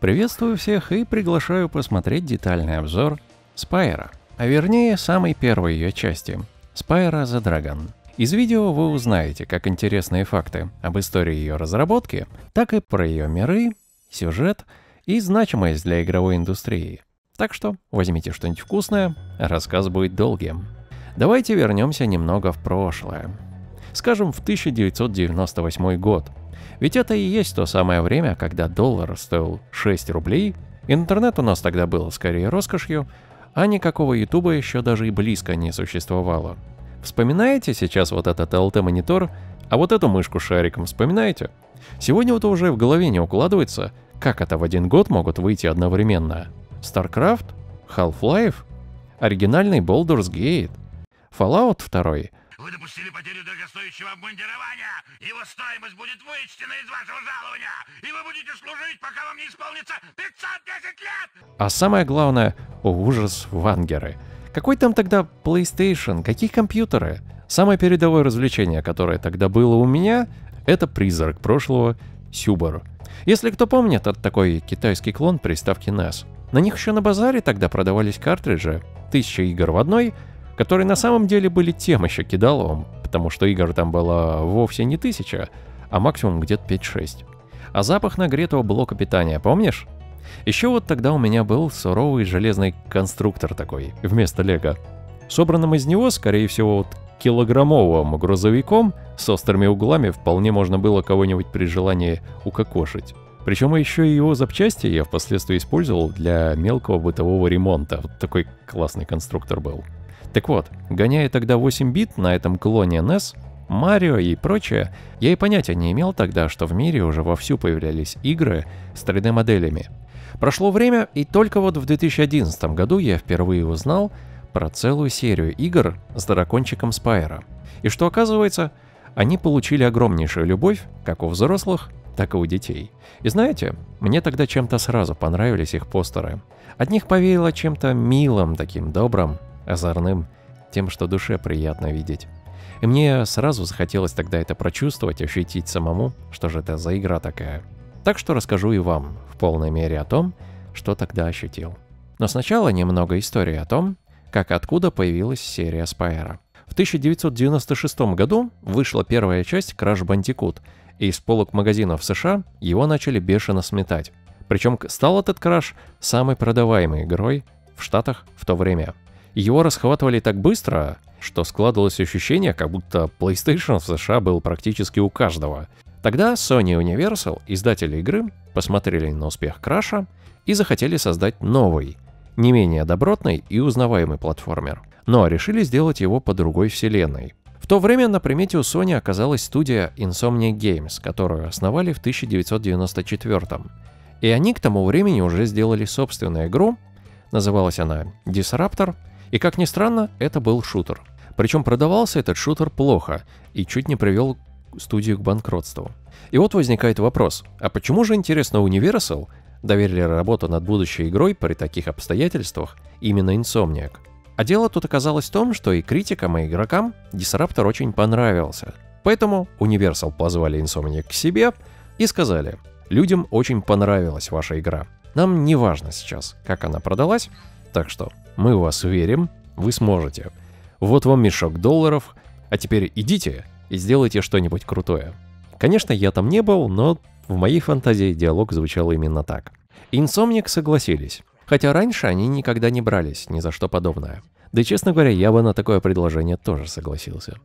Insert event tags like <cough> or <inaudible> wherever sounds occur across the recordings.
Приветствую всех и приглашаю посмотреть детальный обзор Спайра, а вернее самой первой ее части – Spyro the Dragon. Из видео вы узнаете как интересные факты об истории ее разработки, так и про ее миры, сюжет и значимость для игровой индустрии. Так что возьмите что-нибудь вкусное, рассказ будет долгим. Давайте вернемся немного в прошлое. Скажем, в 1998 год. Ведь это и есть то самое время, когда доллар стоил 6 рублей, интернет у нас тогда был скорее роскошью, а никакого ютуба еще даже и близко не существовало. Вспоминаете сейчас вот этот LT-монитор, а вот эту мышку шариком вспоминаете? Сегодня вот уже в голове не укладывается, как это в один год могут выйти одновременно. StarCraft, Half-Life, оригинальный Baldur's Gate, Fallout 2, вы допустили потерю дорогостоящего обмундирования. Его стоимость будет вычтена из вашего жалования. И вы будете служить, пока вам не исполнится 510 лет. А самое главное, о, ужас, вангеры. Какой там тогда PlayStation? Какие компьютеры? Самое передовое развлечение, которое тогда было у меня, это призрак прошлого Сюбару. Если кто помнит, это такой китайский клон приставки NES. На них еще на базаре тогда продавались картриджи, тысяча игр в одной — которые на самом деле были тем еще кидаловым, потому что игр там было вовсе не тысяча, а максимум где-то 5-6. А запах нагретого блока питания, помнишь? Еще вот тогда у меня был суровый железный конструктор такой, вместо лего. Собранным из него, скорее всего, вот килограммовым грузовиком с острыми углами вполне можно было кого-нибудь при желании укокошить. Причем еще и его запчасти я впоследствии использовал для мелкого бытового ремонта. Вот такой классный конструктор был. Так вот, гоняя тогда 8 бит на этом клоне NES, Марио и прочее, я и понятия не имел тогда, что в мире уже вовсю появлялись игры с 3D-моделями. Прошло время, и только вот в 2011 году я впервые узнал про целую серию игр с дракончиком Спайра. И что оказывается, они получили огромнейшую любовь, как у взрослых, так и у детей. И знаете, мне тогда чем-то сразу понравились их постеры. От них повеяло чем-то милым, таким добрым, озорным, тем, что душе приятно видеть. И мне сразу захотелось тогда это прочувствовать, ощутить самому, что же это за игра такая. Так что расскажу и вам в полной мере о том, что тогда ощутил. Но сначала немного истории о том, как откуда появилась серия Спайера. В 1996 году вышла первая часть Crash Bandicoot, и из полок магазинов США его начали бешено сметать. Причем стал этот Crash самой продаваемой игрой в Штатах в то время – его расхватывали так быстро, что складывалось ощущение, как будто PlayStation в США был практически у каждого. Тогда Sony Universal, издатели игры, посмотрели на успех Краша и захотели создать новый, не менее добротный и узнаваемый платформер. Но решили сделать его по другой вселенной. В то время на примете у Sony оказалась студия Insomniac Games, которую основали в 1994 И они к тому времени уже сделали собственную игру, называлась она Disruptor — и как ни странно, это был шутер. Причем продавался этот шутер плохо и чуть не привел студию к банкротству. И вот возникает вопрос, а почему же, интересно, Universal доверили работу над будущей игрой при таких обстоятельствах именно Insomniac? А дело тут оказалось в том, что и критикам, и игрокам Disruptor очень понравился. Поэтому Universal позвали Insomniac к себе и сказали, людям очень понравилась ваша игра. Нам не важно сейчас, как она продалась, так что мы в вас верим, вы сможете. Вот вам мешок долларов, а теперь идите и сделайте что-нибудь крутое. Конечно, я там не был, но в моей фантазии диалог звучал именно так. Инсомник согласились, хотя раньше они никогда не брались ни за что подобное. Да и, честно говоря, я бы на такое предложение тоже согласился.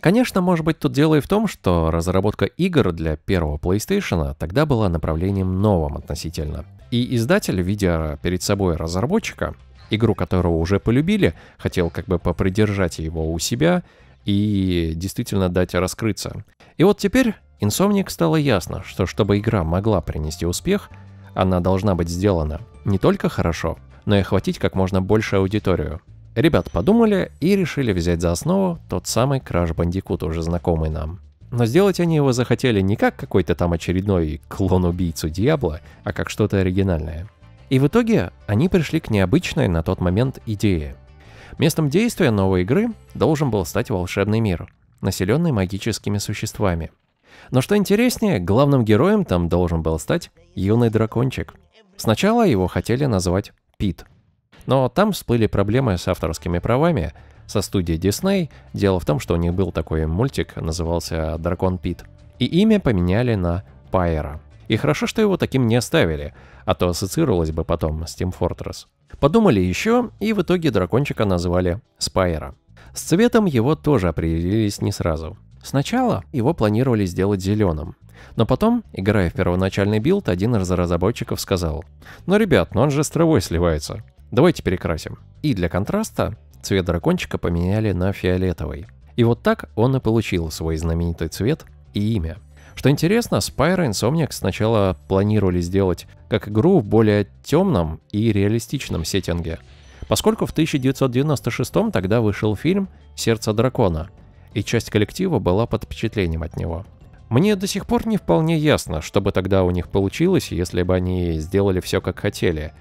Конечно, может быть, тут дело и в том, что разработка игр для первого PlayStation тогда была направлением новым относительно. И издатель, видя перед собой разработчика, игру которого уже полюбили, хотел как бы попридержать его у себя и действительно дать раскрыться. И вот теперь Insomniac стало ясно, что чтобы игра могла принести успех, она должна быть сделана не только хорошо, но и охватить как можно больше аудиторию. Ребят подумали и решили взять за основу тот самый Crash Bandicoot, уже знакомый нам. Но сделать они его захотели не как какой-то там очередной клон-убийцу Диабло, а как что-то оригинальное. И в итоге они пришли к необычной на тот момент идее. Местом действия новой игры должен был стать волшебный мир, населенный магическими существами. Но что интереснее, главным героем там должен был стать юный дракончик. Сначала его хотели назвать Пит. Но там всплыли проблемы с авторскими правами со студией Disney. Дело в том, что у них был такой мультик, назывался «Дракон Пит». И имя поменяли на Пайера. И хорошо, что его таким не оставили, а то ассоциировалось бы потом с Team Fortress. Подумали еще, и в итоге дракончика назвали Спайера. С цветом его тоже определились не сразу. Сначала его планировали сделать зеленым. Но потом, играя в первоначальный build, один из разработчиков сказал, «Ну, ребят, ну он же с травой сливается. Давайте перекрасим». И для контраста цвет дракончика поменяли на фиолетовый. И вот так он и получил свой знаменитый цвет и имя. Что интересно, Spyro Insomniac сначала планировали сделать как игру в более темном и реалистичном сеттинге, поскольку в 1996 тогда вышел фильм «Сердце дракона», и часть коллектива была под впечатлением от него. Мне до сих пор не вполне ясно, что бы тогда у них получилось, если бы они сделали все как хотели.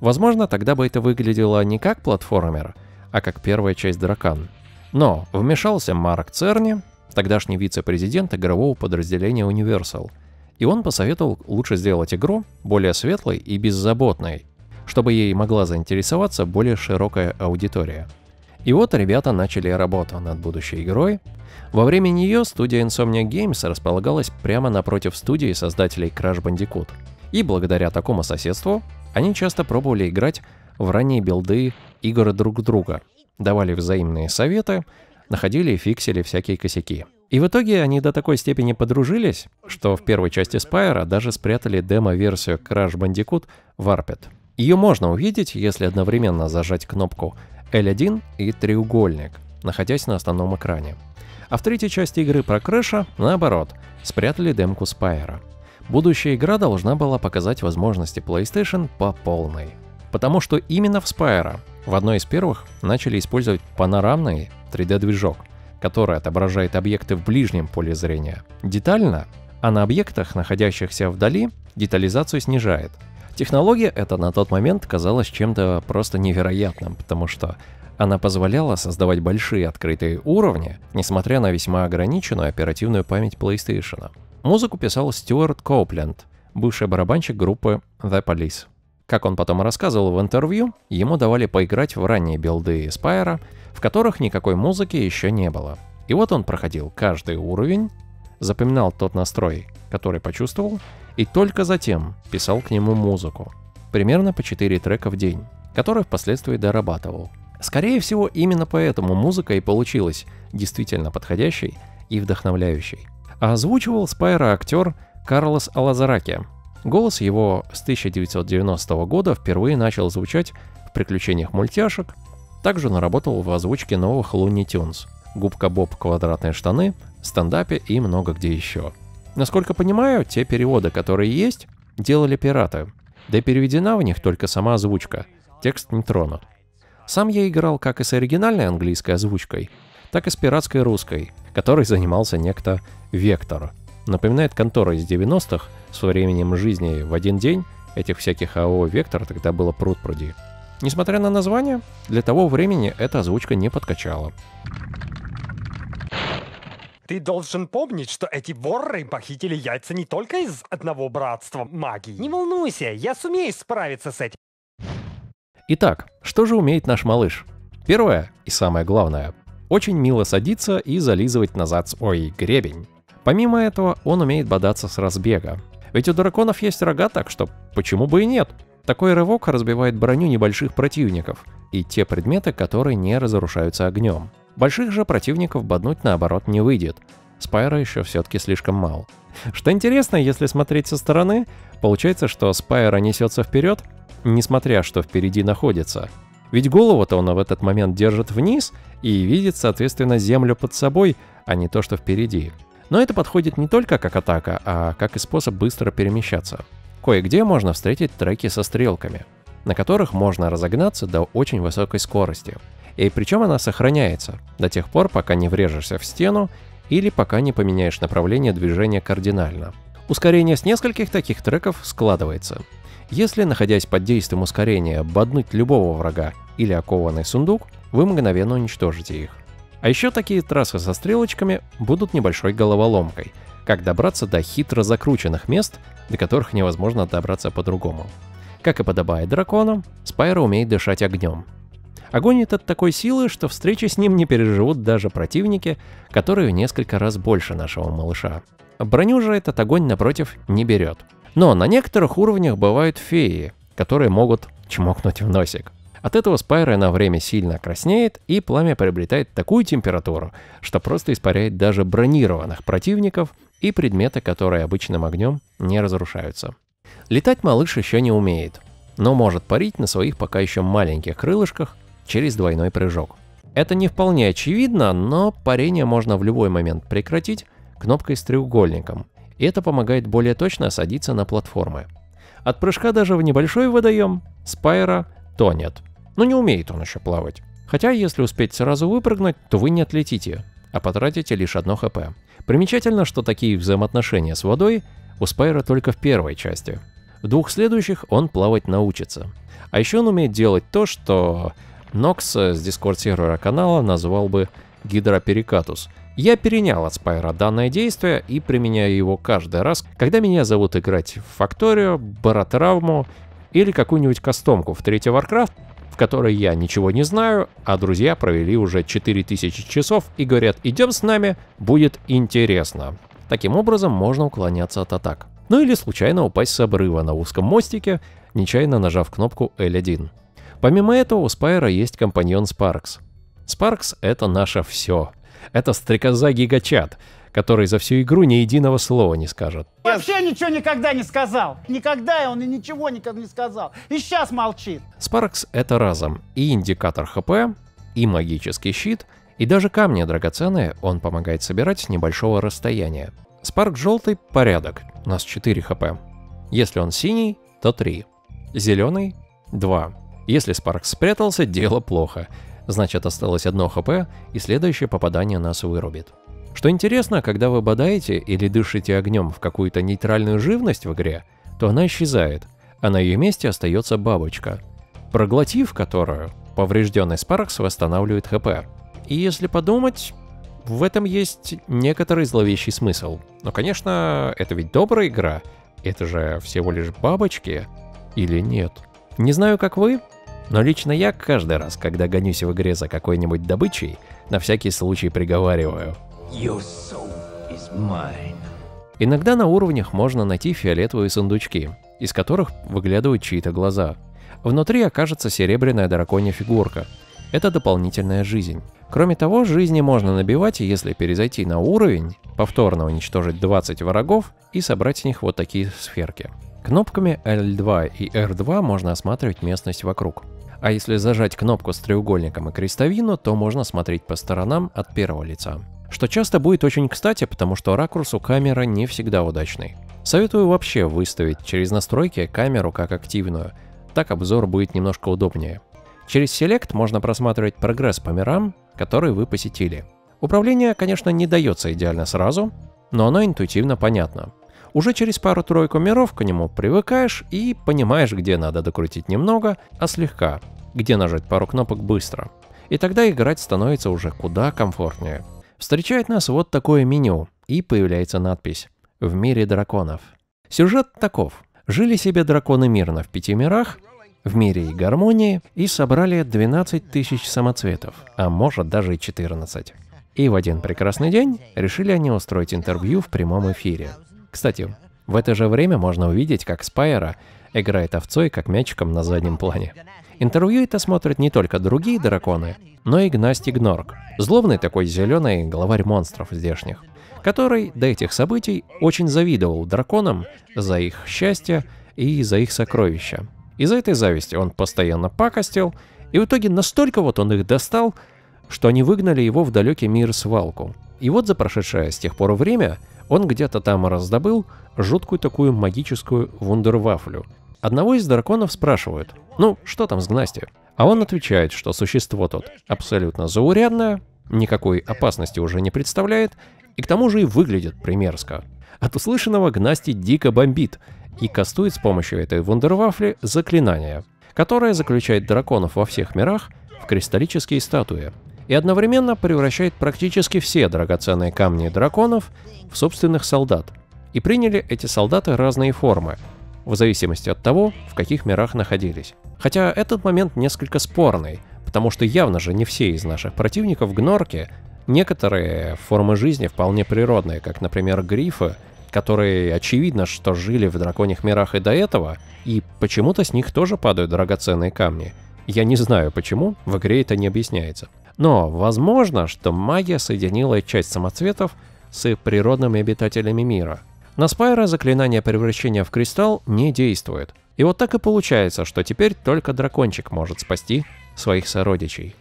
Возможно, тогда бы это выглядело не как платформер, а как первая часть Дракан. Но вмешался Марк Церни, тогдашний вице-президент игрового подразделения Universal, и он посоветовал лучше сделать игру более светлой и беззаботной, чтобы ей могла заинтересоваться более широкая аудитория. И вот ребята начали работу над будущей игрой. Во время нее студия Insomnia Games располагалась прямо напротив студии создателей Crash Bandicoot. И благодаря такому соседству они часто пробовали играть в ранние билды игр друг друга, давали взаимные советы, находили и фиксили всякие косяки. И в итоге они до такой степени подружились, что в первой части Spyro даже спрятали демо-версию Crash Bandicoot Warped. Ее можно увидеть, если одновременно зажать кнопку L1 и треугольник, находясь на основном экране. А в третьей части игры про Крэша, наоборот, спрятали демку Спайра. Будущая игра должна была показать возможности PlayStation по полной. Потому что именно в Spyro в одной из первых начали использовать панорамный 3D-движок, который отображает объекты в ближнем поле зрения детально, а на объектах, находящихся вдали, детализацию снижает – Технология эта на тот момент казалась чем-то просто невероятным, потому что она позволяла создавать большие открытые уровни, несмотря на весьма ограниченную оперативную память PlayStation. Музыку писал Стюарт Коупленд, бывший барабанщик группы The Police. Как он потом рассказывал в интервью, ему давали поиграть в ранние билды Spyro, в которых никакой музыки еще не было. И вот он проходил каждый уровень, запоминал тот настрой, который почувствовал, и только затем писал к нему музыку. Примерно по 4 трека в день, которые впоследствии дорабатывал. Скорее всего, именно поэтому музыка и получилась действительно подходящей и вдохновляющей. А озвучивал Спайра актер Карлос Алазараки. Голос его с 1990 года впервые начал звучать в «Приключениях мультяшек», также он работал в озвучке новых Looney Tunes, «Губка Боб. Квадратные штаны», стендапе и много где еще. Насколько понимаю, те переводы, которые есть, делали пираты. Да и переведена в них только сама озвучка. Текст не тронут. Сам я играл как и с оригинальной английской озвучкой, так и с пиратской русской, которой занимался некто Вектор. Напоминает контора из 90-х с временем жизни в один день, этих всяких АО Вектор тогда было пруд пруди. Несмотря на название, для того времени эта озвучка не подкачала. Ты должен помнить, что эти воры похитили яйца не только из одного братства магии. Не волнуйся, я сумею справиться с этим. Итак, что же умеет наш малыш? Первое и самое главное. Очень мило садиться и зализывать назад свой гребень. Помимо этого, он умеет бодаться с разбега. Ведь у драконов есть рога, так что почему бы и нет? Такой рывок разбивает броню небольших противников и те предметы, которые не разрушаются огнем. Больших же противников боднуть наоборот не выйдет. Спайра еще все-таки слишком мал. Что интересно, если смотреть со стороны, получается, что Спайра несется вперед, несмотря что впереди находится. Ведь голову-то он в этот момент держит вниз и видит, соответственно, землю под собой, а не то, что впереди. Но это подходит не только как атака, а как и способ быстро перемещаться. Кое-где можно встретить треки со стрелками, на которых можно разогнаться до очень высокой скорости. И причем она сохраняется до тех пор, пока не врежешься в стену или пока не поменяешь направление движения кардинально. Ускорение с нескольких таких треков складывается. Если, находясь под действием ускорения, боднуть любого врага или окованный сундук, вы мгновенно уничтожите их. А еще такие трассы со стрелочками будут небольшой головоломкой, как добраться до хитро закрученных мест, до которых невозможно добраться по-другому. Как и подобает дракону, Спайра умеет дышать огнем. Огонь этот такой силы, что встречи с ним не переживут даже противники, которые несколько раз больше нашего малыша. Броню же этот огонь, напротив, не берет. Но на некоторых уровнях бывают феи, которые могут чмокнуть в носик. От этого Спайра на время сильно краснеет, и пламя приобретает такую температуру, что просто испаряет даже бронированных противников и предметы, которые обычным огнем не разрушаются. Летать малыш еще не умеет, но может парить на своих пока еще маленьких крылышках через двойной прыжок. Это не вполне очевидно, но парение можно в любой момент прекратить кнопкой с треугольником, и это помогает более точно садиться на платформы. От прыжка даже в небольшой водоем Спайро тонет. Но не умеет он еще плавать. Хотя, если успеть сразу выпрыгнуть, то вы не отлетите, а потратите лишь одно HP. Примечательно, что такие взаимоотношения с водой у Спайро только в первой части. В двух следующих он плавать научится. А еще он умеет делать то, что Нокс с Discord-сервера канала назвал бы гидроперекатус. Я перенял от Спайро данное действие и применяю его каждый раз, когда меня зовут играть в Factorio, Баротравму или какую-нибудь кастомку в третий Warcraft, которой я ничего не знаю, а друзья провели уже 4000 часов и говорят «идем с нами, будет интересно». Таким образом можно уклоняться от атак. Ну или случайно упасть с обрыва на узком мостике, нечаянно нажав кнопку L1. Помимо этого у Спайра есть компаньон Спаркс. Спаркс — это наше все. Это стрекоза-гигачат, который за всю игру ни единого слова не скажет. Вообще ничего никогда не сказал. Никогда он и ничего никогда не сказал. И сейчас молчит. Спаркс — это разом и индикатор ХП, и магический щит, и даже камни драгоценные он помогает собирать с небольшого расстояния. Спарк желтый — порядок, у нас 4 хп. Если он синий, то 3. Зеленый — 2. Если Спарк спрятался, дело плохо. Значит, осталось одно хп, и следующее попадание нас вырубит. Что интересно, когда вы бодаете или дышите огнем в какую-то нейтральную живность в игре, то она исчезает, а на ее месте остается бабочка, проглотив которую, поврежденный Спаркс восстанавливает хп. И если подумать, в этом есть некоторый зловещий смысл. Но, конечно, это ведь добрая игра, это же всего лишь бабочки, или нет? Не знаю, как вы, но лично я каждый раз, когда гонюсь в игре за какой-нибудь добычей, на всякий случай приговариваю. Иногда на уровнях можно найти фиолетовые сундучки, из которых выглядывают чьи-то глаза. Внутри окажется серебряная драконья фигурка. Это дополнительная жизнь. Кроме того, жизни можно набивать, если перезайти на уровень, повторно уничтожить 20 врагов и собрать с них вот такие сферки. Кнопками L2 и R2 можно осматривать местность вокруг. А если зажать кнопку с треугольником и крестовину, то можно смотреть по сторонам от первого лица. Что часто будет очень кстати, потому что ракурс у камеры не всегда удачный. Советую вообще выставить через настройки камеру как активную, так обзор будет немножко удобнее. Через Select можно просматривать прогресс по мирам, которые вы посетили. Управление, конечно, не дается идеально сразу, но оно интуитивно понятно. Уже через пару-тройку миров к нему привыкаешь и понимаешь, где надо докрутить немного, а слегка, где нажать пару кнопок быстро. И тогда играть становится уже куда комфортнее. Встречает нас вот такое меню, и появляется надпись «В мире драконов». Сюжет таков. Жили себе драконы мирно в пяти мирах, в мире и гармонии, и собрали 12 тысяч самоцветов, а может даже и 14. И в один прекрасный день решили они устроить интервью в прямом эфире. Кстати, в это же время можно увидеть, как Спайера играет овцой, как мячиком на заднем плане. Интервью это смотрят не только другие драконы, но и Гнасти Гнорк, злобный такой зеленый главарь монстров здешних, который до этих событий очень завидовал драконам за их счастье и за их сокровища. Из-за этой зависти он постоянно пакостил, и в итоге настолько вот он их достал, что они выгнали его в далекий мир свалку. И вот за прошедшее с тех пор время он где-то там раздобыл жуткую такую магическую вундервафлю. Одного из драконов спрашивают, ну, что там с Гнасти? А он отвечает, что существо тут абсолютно заурядное, никакой опасности уже не представляет, и к тому же и выглядит примерзко. От услышанного Гнасти дико бомбит и кастует с помощью этой вундервафли заклинание, которое заключает драконов во всех мирах в кристаллические статуи и одновременно превращает практически все драгоценные камни драконов в собственных солдат. И приняли эти солдаты разные формы. В зависимости от того, в каких мирах находились. Хотя этот момент несколько спорный, потому что явно же не все из наших противников гнорки, некоторые формы жизни вполне природные, как, например, грифы, которые очевидно, что жили в драконьих мирах и до этого, и почему-то с них тоже падают драгоценные камни. Я не знаю почему, в игре это не объясняется. Но возможно, что магия соединила часть самоцветов с природными обитателями мира. На Спайра заклинание превращения в кристалл не действует. И вот так и получается, что теперь только дракончик может спасти своих сородичей.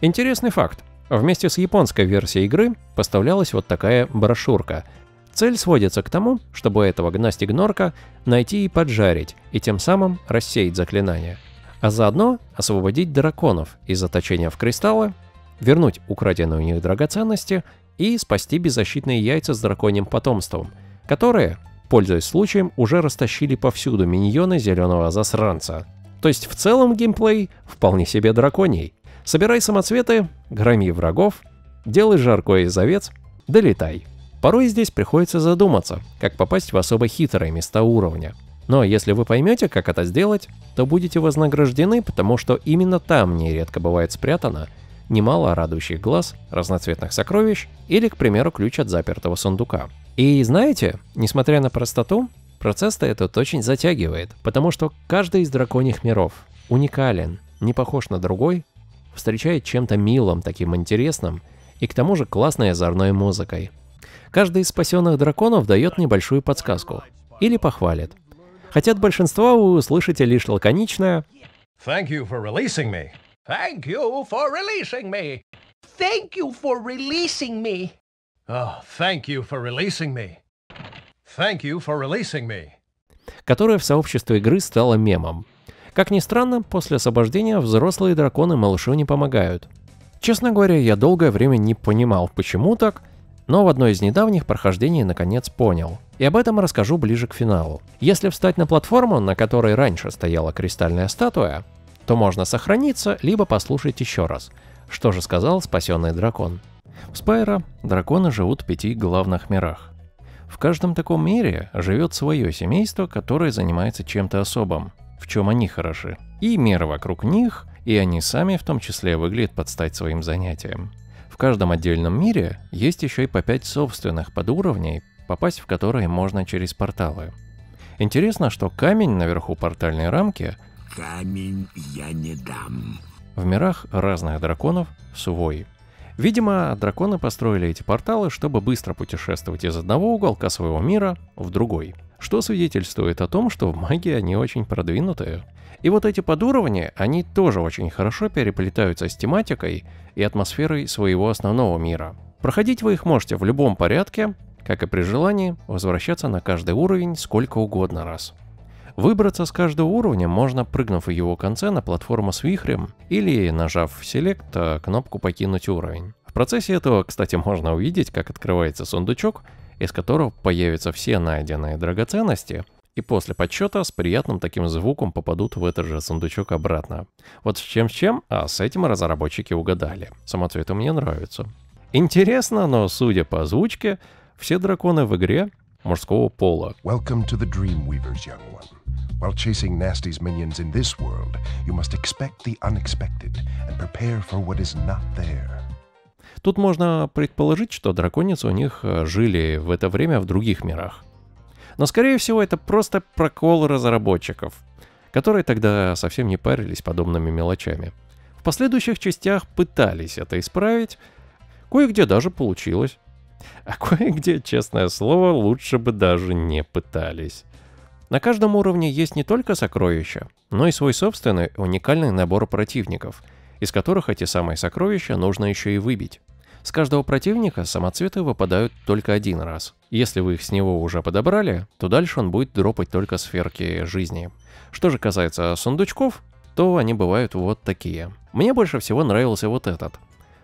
Интересный факт. Вместе с японской версией игры поставлялась вот такая брошюрка. Цель сводится к тому, чтобы этого Гнасти Гнорка найти и поджарить, и тем самым рассеять заклинание. А заодно освободить драконов из заточения в кристаллы, вернуть украденные у них драгоценности и спасти беззащитные яйца с драконьим потомством, которые, пользуясь случаем, уже растащили повсюду миньоны зеленого засранца. То есть в целом геймплей вполне себе драконий. Собирай самоцветы, громи врагов, делай жаркое из овец, долетай. Порой здесь приходится задуматься, как попасть в особо хитрые места уровня. Но если вы поймете, как это сделать, то будете вознаграждены, потому что именно там нередко бывает спрятано немало радующих глаз, разноцветных сокровищ или, к примеру, ключ от запертого сундука. И знаете, несмотря на простоту, процесс-то этот очень затягивает, потому что каждый из драконьих миров уникален, не похож на другой, встречает чем-то милым, таким интересным и к тому же классной озорной музыкой. Каждый из спасенных драконов дает небольшую подсказку или похвалит. Хотя от большинства вы услышите лишь лаконичное Thank you for releasing me. Thank you for releasing me. Thank you for releasing me. Oh, thank you for releasing me. Thank you for releasing me. которое в сообществе игры стало мемом. Как ни странно, после освобождения взрослые драконы малышу не помогают. Честно говоря, я долгое время не понимал, почему так, но в одно из недавних прохождений наконец понял. И об этом расскажу ближе к финалу. Если встать на платформу, на которой раньше стояла кристальная статуя, то можно сохраниться, либо послушать еще раз, что же сказал спасенный дракон. В Спайра драконы живут в пяти главных мирах. В каждом таком мире живет свое семейство, которое занимается чем-то особым, в чем они хороши. И мир вокруг них, и они сами в том числе выглядят под стать своим занятием. В каждом отдельном мире есть еще и по пять собственных подуровней, попасть в которые можно через порталы. Интересно, что камень наверху портальной рамки Камень я не дам. в мирах разных драконов свой. Видимо, драконы построили эти порталы, чтобы быстро путешествовать из одного уголка своего мира в другой. Что свидетельствует о том, что в магии они очень продвинутые. И вот эти подуровни, они тоже очень хорошо переплетаются с тематикой и атмосферой своего основного мира. Проходить вы их можете в любом порядке, как и при желании, возвращаться на каждый уровень сколько угодно раз. Выбраться с каждого уровня можно, прыгнув в его конце на платформу с вихрем или нажав в Select э, кнопку «Покинуть уровень». В процессе этого, кстати, можно увидеть, как открывается сундучок, из которого появятся все найденные драгоценности, и после подсчета с приятным таким звуком попадут в этот же сундучок обратно. Вот с чем с чем, а с этим разработчики угадали. Самоцветы мне нравятся. Интересно, но судя по озвучке, все драконы в игре мужского пола. Welcome to the Dreamweavers, young one. While chasing Nasty's minions in this world, you must expect the unexpected and prepare for what is not there. Тут можно предположить, что драконицы у них э, жили в это время в других мирах. Но скорее всего это просто прокол разработчиков, которые тогда совсем не парились подобными мелочами. В последующих частях пытались это исправить, кое-где даже получилось. А <laughs> кое-где, честное слово, лучше бы даже не пытались. На каждом уровне есть не только сокровища, но и свой собственный уникальный набор противников, из которых эти самые сокровища нужно еще и выбить. С каждого противника самоцветы выпадают только один раз. Если вы их с него уже подобрали, то дальше он будет дропать только сферки жизни. Что же касается сундучков, то они бывают вот такие. Мне больше всего нравился вот этот,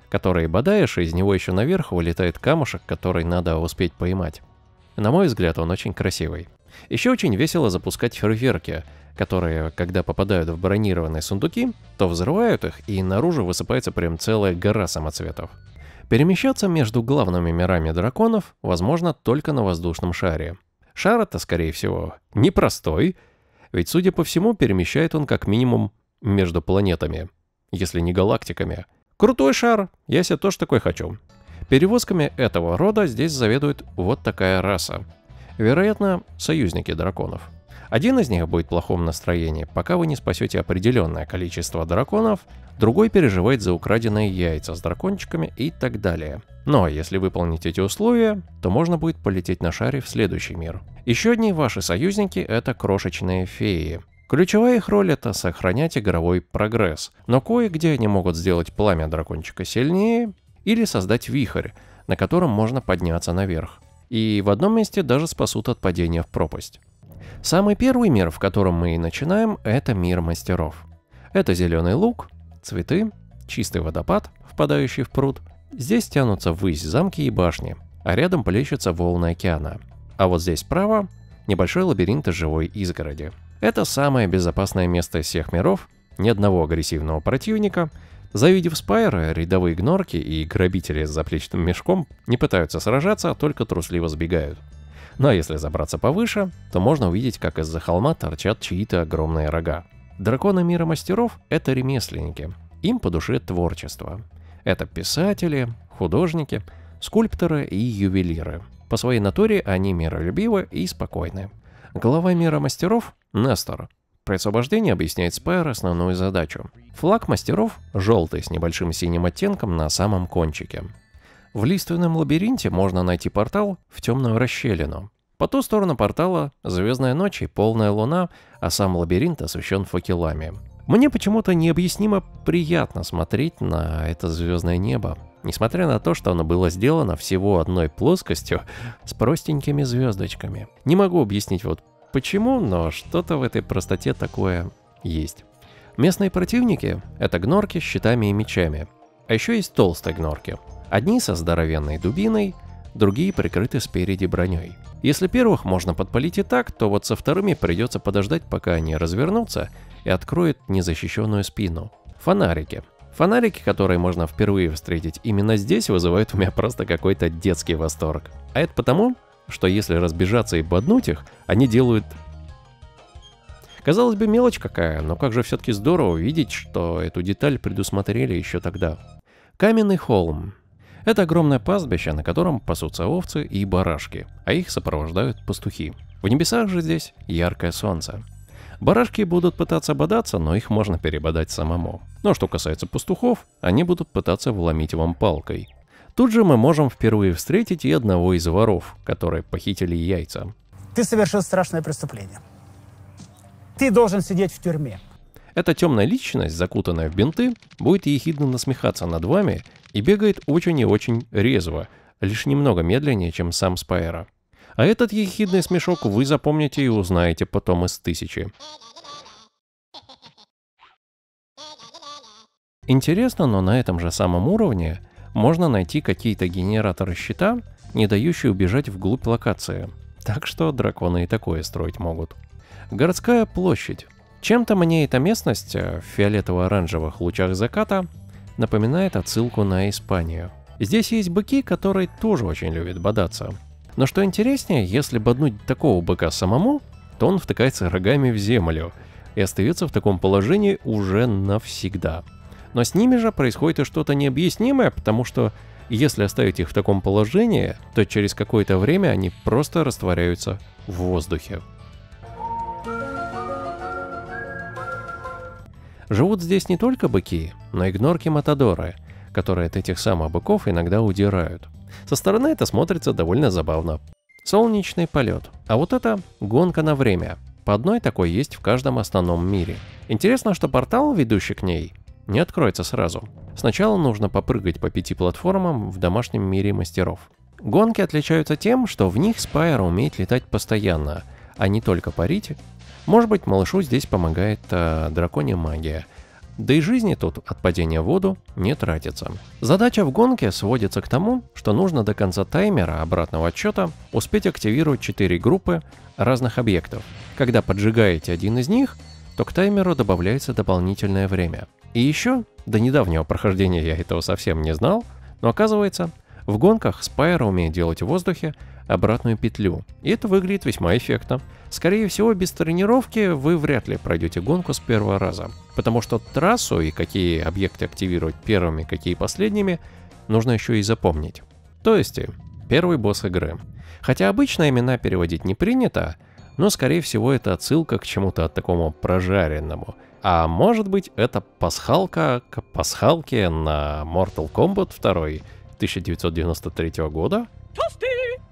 который бодаешь, и из него еще наверх вылетает камушек, который надо успеть поймать. На мой взгляд, он очень красивый. Еще очень весело запускать фейерверки, которые, когда попадают в бронированные сундуки, то взрывают их, и наружу высыпается прям целая гора самоцветов. Перемещаться между главными мирами драконов возможно только на воздушном шаре. Шар это, скорее всего, непростой, Ведь, судя по всему, перемещает он как минимум между планетами, если не галактиками. Крутой шар, я себе тоже такой хочу. Перевозками этого рода здесь заведует вот такая раса. Вероятно, союзники драконов. Один из них будет в плохом настроении, пока вы не спасете определенное количество драконов, другой переживает за украденные яйца с дракончиками и так далее. Но если выполнить эти условия, то можно будет полететь на шаре в следующий мир. Еще одни ваши союзники — это крошечные феи. Ключевая их роль — это сохранять игровой прогресс, но кое-где они могут сделать пламя дракончика сильнее или создать вихрь, на котором можно подняться наверх. И в одном месте даже спасут от падения в пропасть. Самый первый мир, в котором мы и начинаем, это мир мастеров. Это зеленый луг, цветы, чистый водопад, впадающий в пруд. Здесь тянутся ввысь замки и башни, а рядом плещутся волны океана. А вот здесь справа небольшой лабиринт из живой изгороди. Это самое безопасное место из всех миров, ни одного агрессивного противника. Завидев Спайра, рядовые гнорки и грабители с заплечным мешком не пытаются сражаться, а только трусливо сбегают. Ну а если забраться повыше, то можно увидеть, как из-за холма торчат чьи-то огромные рога. Драконы мира мастеров — это ремесленники. Им по душе творчество. Это писатели, художники, скульпторы и ювелиры. По своей натуре они миролюбивы и спокойны. Глава мира мастеров — Нестор. При освобождении объясняет Спайр основную задачу. Флаг мастеров — желтый с небольшим синим оттенком на самом кончике. В лиственном лабиринте можно найти портал в темную расщелину. По ту сторону портала звездная ночь и полная луна, а сам лабиринт освещен факелами. Мне почему-то необъяснимо приятно смотреть на это звездное небо, несмотря на то, что оно было сделано всего одной плоскостью с простенькими звездочками. Не могу объяснить вот почему, но что-то в этой простоте такое есть. Местные противники — это гнорки с щитами и мечами. А еще есть толстые гнорки — Одни со здоровенной дубиной, другие прикрыты спереди броней. Если первых можно подпалить и так, то вот со вторыми придется подождать, пока они развернутся и откроют незащищенную спину. Фонарики. Фонарики, которые можно впервые встретить именно здесь, вызывают у меня просто какой-то детский восторг. А это потому, что если разбежаться и боднуть их, они делают... Казалось бы, мелочь какая, но как же все-таки здорово видеть, что эту деталь предусмотрели еще тогда. Каменный холм. Это огромное пастбище, на котором пасутся овцы и барашки, а их сопровождают пастухи. В небесах же здесь яркое солнце. Барашки будут пытаться бодаться, но их можно перебодать самому. Но что касается пастухов, они будут пытаться вломить вам палкой. Тут же мы можем впервые встретить и одного из воров, которые похитили яйца. Ты совершил страшное преступление. Ты должен сидеть в тюрьме. Эта темная личность, закутанная в бинты, будет ехидно насмехаться над вами и бегает очень и очень резво, лишь немного медленнее, чем сам Спайра. А этот ехидный смешок вы запомните и узнаете потом из тысячи. Интересно, но на этом же самом уровне можно найти какие-то генераторы щита, не дающие убежать вглубь локации. Так что драконы и такое строить могут. Городская площадь. Чем-то мне эта местность э, в фиолетово-оранжевых лучах заката напоминает отсылку на Испанию. Здесь есть быки, которые тоже очень любят бодаться. Но что интереснее, если боднуть такого быка самому, то он втыкается рогами в землю и остается в таком положении уже навсегда. Но с ними же происходит и что-то необъяснимое, потому что если оставить их в таком положении, то через какое-то время они просто растворяются в воздухе. Живут здесь не только быки, но и гнорки-матадоры, которые от этих самых быков иногда удирают. Со стороны это смотрится довольно забавно. Солнечный полет. А вот это гонка на время. По одной такой есть в каждом основном мире. Интересно, что портал, ведущий к ней, не откроется сразу. Сначала нужно попрыгать по пяти платформам в домашнем мире мастеров. Гонки отличаются тем, что в них Спайра умеет летать постоянно, а не только парить может быть, малышу здесь помогает э, драконья магия. Да и жизни тут от падения в воду не тратится. Задача в гонке сводится к тому, что нужно до конца таймера обратного отсчета успеть активировать 4 группы разных объектов. Когда поджигаете один из них, то к таймеру добавляется дополнительное время. И еще, до недавнего прохождения я этого совсем не знал, но оказывается, в гонках Спайра умеет делать в воздухе обратную петлю. И это выглядит весьма эффектно. Скорее всего, без тренировки вы вряд ли пройдете гонку с первого раза. Потому что трассу и какие объекты активировать первыми, какие последними, нужно еще и запомнить. То есть, первый босс игры. Хотя обычно имена переводить не принято, но скорее всего это отсылка к чему-то от такому прожаренному. А может быть это пасхалка к пасхалке на Mortal Kombat 2 1993 года?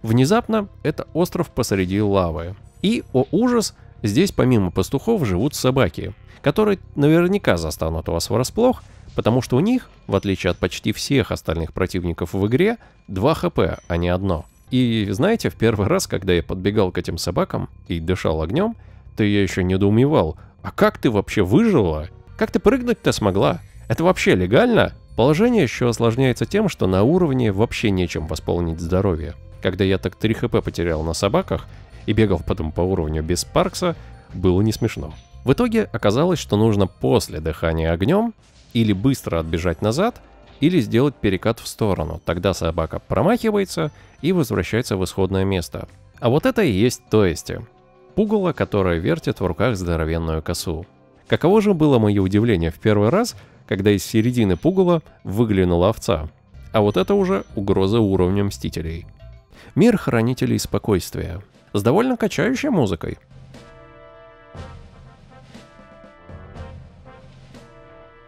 Внезапно это остров посреди лавы. И, о ужас, здесь помимо пастухов живут собаки, которые наверняка застанут вас врасплох, потому что у них, в отличие от почти всех остальных противников в игре, 2 хп, а не одно. И знаете, в первый раз, когда я подбегал к этим собакам и дышал огнем, то я еще недоумевал, а как ты вообще выжила? Как ты прыгнуть-то смогла? Это вообще легально? Положение еще осложняется тем, что на уровне вообще нечем восполнить здоровье. Когда я так 3 хп потерял на собаках и бегал потом по уровню без Паркса, было не смешно. В итоге оказалось, что нужно после дыхания огнем или быстро отбежать назад, или сделать перекат в сторону. Тогда собака промахивается и возвращается в исходное место. А вот это и есть то есть. Пугало, которое вертит в руках здоровенную косу. Каково же было мое удивление в первый раз, когда из середины пугала выглянула овца. А вот это уже угроза уровня Мстителей. Мир Хранителей Спокойствия. С довольно качающей музыкой.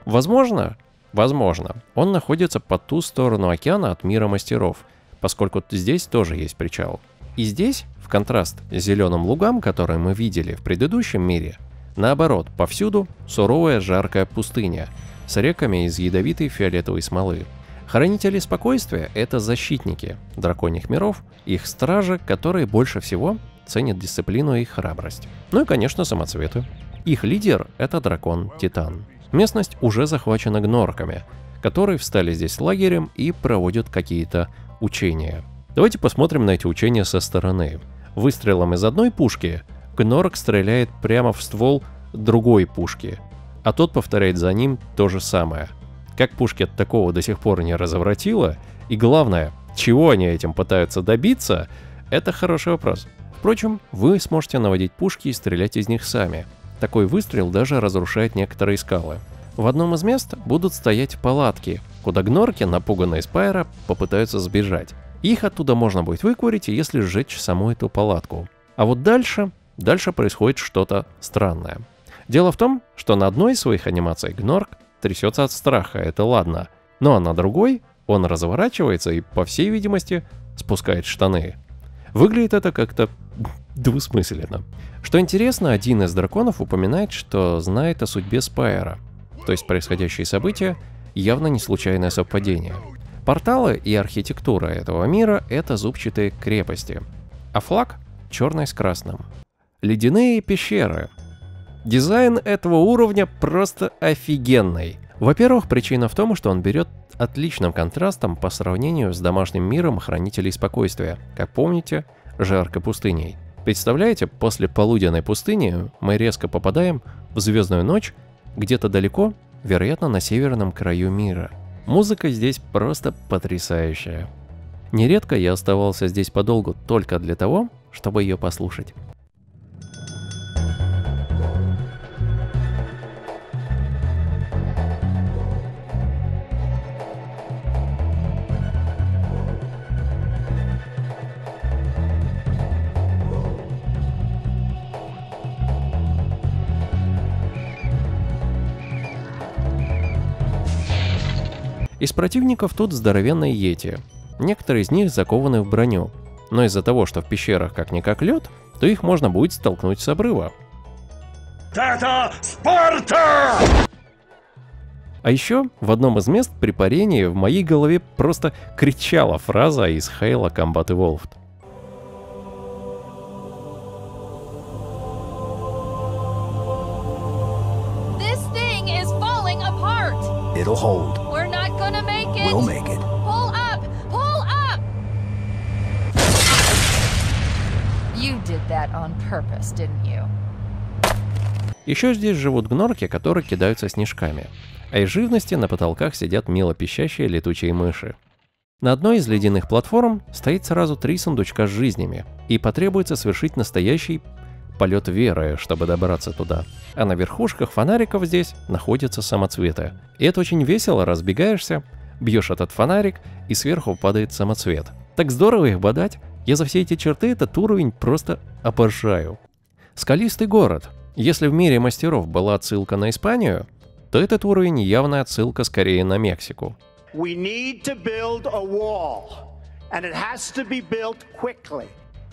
Возможно, возможно, он находится по ту сторону океана от мира мастеров, поскольку здесь тоже есть причал. И здесь, в контраст с зеленым лугам, которые мы видели в предыдущем мире, наоборот, повсюду суровая жаркая пустыня с реками из ядовитой фиолетовой смолы. Хранители спокойствия — это защитники драконьих миров, их стражи, которые больше всего ценят дисциплину и храбрость. Ну и, конечно, самоцветы. Их лидер — это дракон Титан. Местность уже захвачена гнорками, которые встали здесь лагерем и проводят какие-то учения. Давайте посмотрим на эти учения со стороны. Выстрелом из одной пушки гнорк стреляет прямо в ствол другой пушки, а тот повторяет за ним то же самое. Как пушки от такого до сих пор не разворотило, и главное, чего они этим пытаются добиться, это хороший вопрос. Впрочем, вы сможете наводить пушки и стрелять из них сами – такой выстрел даже разрушает некоторые скалы. В одном из мест будут стоять палатки, куда гнорки, напуганные Спайра, попытаются сбежать. Их оттуда можно будет выкурить, если сжечь саму эту палатку. А вот дальше, дальше происходит что-то странное. Дело в том, что на одной из своих анимаций Гнорк трясется от страха, это ладно. Но на другой он разворачивается и, по всей видимости, спускает штаны. Выглядит это как-то двусмысленно. Что интересно, один из драконов упоминает, что знает о судьбе Спайера. То есть происходящие события явно не случайное совпадение. Порталы и архитектура этого мира — это зубчатые крепости, а флаг — черный с красным. Ледяные пещеры. Дизайн этого уровня просто офигенный. Во-первых, причина в том, что он берет отличным контрастом по сравнению с домашним миром Хранителей Спокойствия, как помните, жаркой пустыней. Представляете, после полуденной пустыни мы резко попадаем в звездную ночь где-то далеко, вероятно, на северном краю мира. Музыка здесь просто потрясающая. Нередко я оставался здесь подолгу только для того, чтобы ее послушать. Из противников тут здоровенные йети. Некоторые из них закованы в броню. Но из-за того, что в пещерах как-никак лед, то их можно будет столкнуть с обрыва. Это Спарта! А еще в одном из мест при парении в моей голове просто кричала фраза из Halo Combat Evolved. This thing is falling apart. It'll hold. Еще здесь живут гнорки, которые кидаются снежками. А из живности на потолках сидят мило пищащие летучие мыши. На одной из ледяных платформ стоит сразу три сундучка с жизнями, и потребуется совершить настоящий полет веры, чтобы добраться туда. А на верхушках фонариков здесь находятся самоцветы. И это очень весело, разбегаешься, бьешь этот фонарик, и сверху падает самоцвет. Так здорово их бодать. Я за все эти черты этот уровень просто обожаю. Скалистый город. Если в мире мастеров была отсылка на Испанию, то этот уровень явная отсылка скорее на Мексику.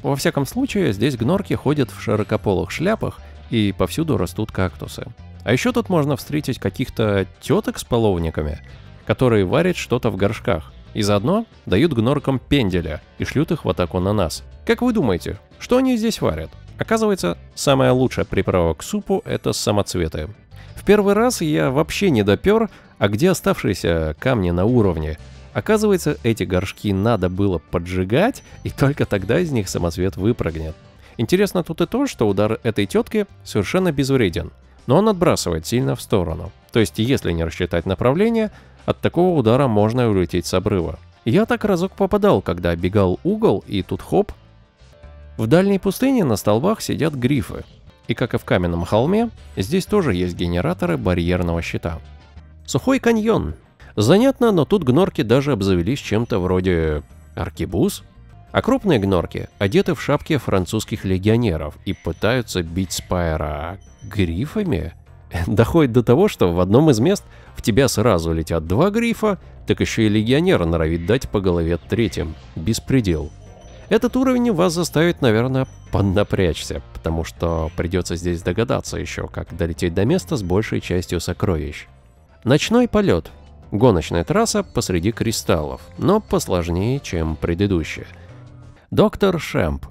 Во всяком случае, здесь гнорки ходят в широкополых шляпах и повсюду растут кактусы. А еще тут можно встретить каких-то теток с половниками, которые варят что-то в горшках, и заодно дают гноркам пенделя и шлют их в атаку на нас. Как вы думаете, что они здесь варят? Оказывается, самая лучшая приправа к супу — это самоцветы. В первый раз я вообще не допер, а где оставшиеся камни на уровне. Оказывается, эти горшки надо было поджигать, и только тогда из них самоцвет выпрыгнет. Интересно тут и то, что удар этой тетки совершенно безвреден, но он отбрасывает сильно в сторону. То есть, если не рассчитать направление, от такого удара можно улететь с обрыва. Я так разок попадал, когда оббегал угол, и тут хоп. В дальней пустыне на столбах сидят грифы. И как и в каменном холме, здесь тоже есть генераторы барьерного щита. Сухой каньон. Занятно, но тут гнорки даже обзавелись чем-то вроде аркебуз. А крупные гнорки одеты в шапки французских легионеров и пытаются бить Спайра грифами. <laughs> Доходит до того, что в одном из мест в тебя сразу летят два грифа, так еще и легионер норовит дать по голове третьим. Беспредел. Этот уровень вас заставит, наверное, поднапрячься, потому что придется здесь догадаться еще, как долететь до места с большей частью сокровищ. Ночной полет. Гоночная трасса посреди кристаллов, но посложнее, чем предыдущая. Доктор Шемп.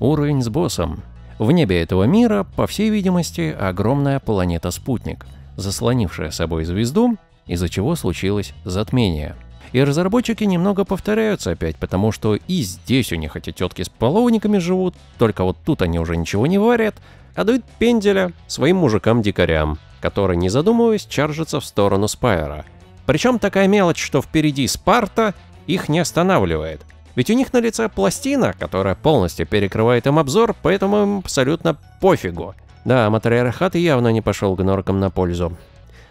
Уровень с боссом. В небе этого мира, по всей видимости, огромная планета-спутник, заслонившая собой звезду, из-за чего случилось затмение. И разработчики немного повторяются опять, потому что и здесь у них эти тетки с половниками живут, только вот тут они уже ничего не варят, а дают пенделя своим мужикам-дикарям, которые, не задумываясь, чаржатся в сторону Спайра. Причем такая мелочь, что впереди Спарта их не останавливает – ведь у них на лице пластина, которая полностью перекрывает им обзор, поэтому им абсолютно пофигу. Да, Матриархат явно не пошел гноркам на пользу.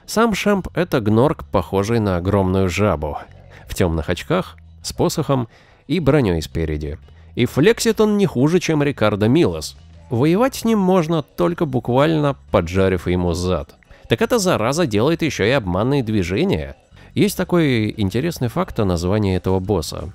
Сам Шемп — это гнорк, похожий на огромную жабу. В темных очках, с посохом и броней спереди. И флексит он не хуже, чем Рикардо Милос. Воевать с ним можно, только буквально поджарив ему зад. Так эта зараза делает еще и обманные движения. Есть такой интересный факт о названии этого босса.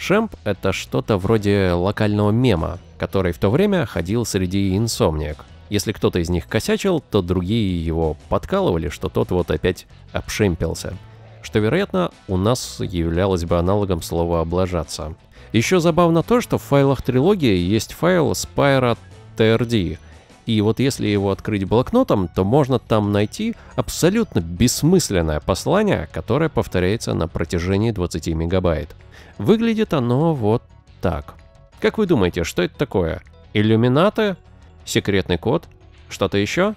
Шемп — это что-то вроде локального мема, который в то время ходил среди инсомниак. Если кто-то из них косячил, то другие его подкалывали, что тот вот опять обшемпился. Что, вероятно, у нас являлось бы аналогом слова «облажаться». Еще забавно то, что в файлах трилогии есть файл Spyro TRD, и вот если его открыть блокнотом, то можно там найти абсолютно бессмысленное послание, которое повторяется на протяжении 20 мегабайт. Выглядит оно вот так. Как вы думаете, что это такое? Иллюминаты? Секретный код? Что-то еще?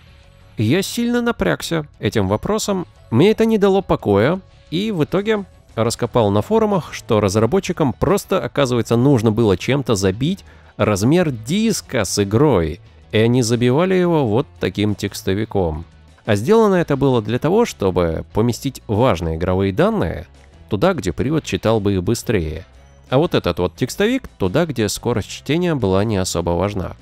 Я сильно напрягся этим вопросом, мне это не дало покоя, и в итоге раскопал на форумах, что разработчикам просто, оказывается, нужно было чем-то забить размер диска с игрой, и они забивали его вот таким текстовиком. А сделано это было для того, чтобы поместить важные игровые данные туда, где привод читал бы их быстрее. А вот этот вот текстовик туда, где скорость чтения была не особо важна.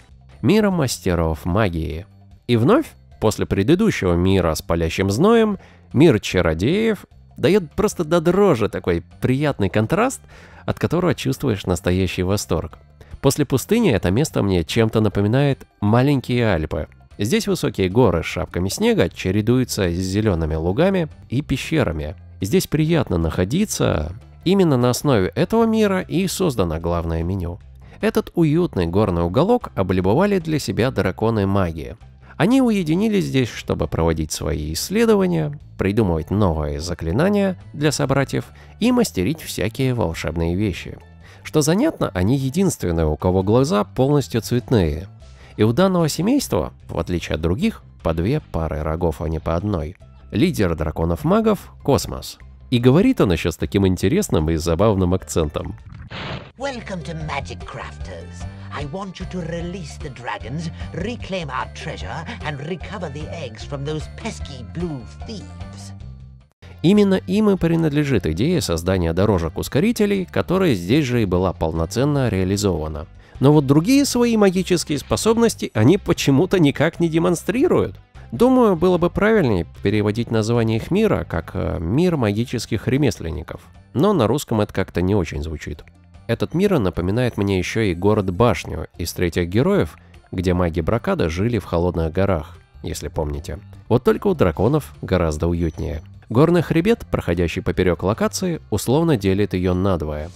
Мира мастеров магии. И вновь, после предыдущего мира с палящим зноем, мир чародеев дает просто до дрожи такой приятный контраст, от которого чувствуешь настоящий восторг. После пустыни это место мне чем-то напоминает маленькие Альпы. Здесь высокие горы с шапками снега чередуются с зелеными лугами и пещерами, Здесь приятно находиться. Именно на основе этого мира и создано главное меню. Этот уютный горный уголок облюбовали для себя драконы магии. Они уединились здесь, чтобы проводить свои исследования, придумывать новые заклинания для собратьев и мастерить всякие волшебные вещи. Что занятно, они единственные, у кого глаза полностью цветные. И у данного семейства, в отличие от других, по две пары рогов, а не по одной – Лидер драконов-магов – Космос. И говорит он еще с таким интересным и забавным акцентом. Welcome to Magic Crafters. I want you to release the dragons, reclaim our treasure, and recover the eggs from those pesky blue thieves. Именно им и принадлежит идея создания дорожек-ускорителей, которая здесь же и была полноценно реализована. Но вот другие свои магические способности они почему-то никак не демонстрируют. Думаю, было бы правильнее переводить название их мира как э, «Мир магических ремесленников». Но на русском это как-то не очень звучит. Этот мир напоминает мне еще и город-башню из третьих героев, где маги Бракада жили в холодных горах, если помните. Вот только у драконов гораздо уютнее. Горный хребет, проходящий поперек локации, условно делит ее надвое.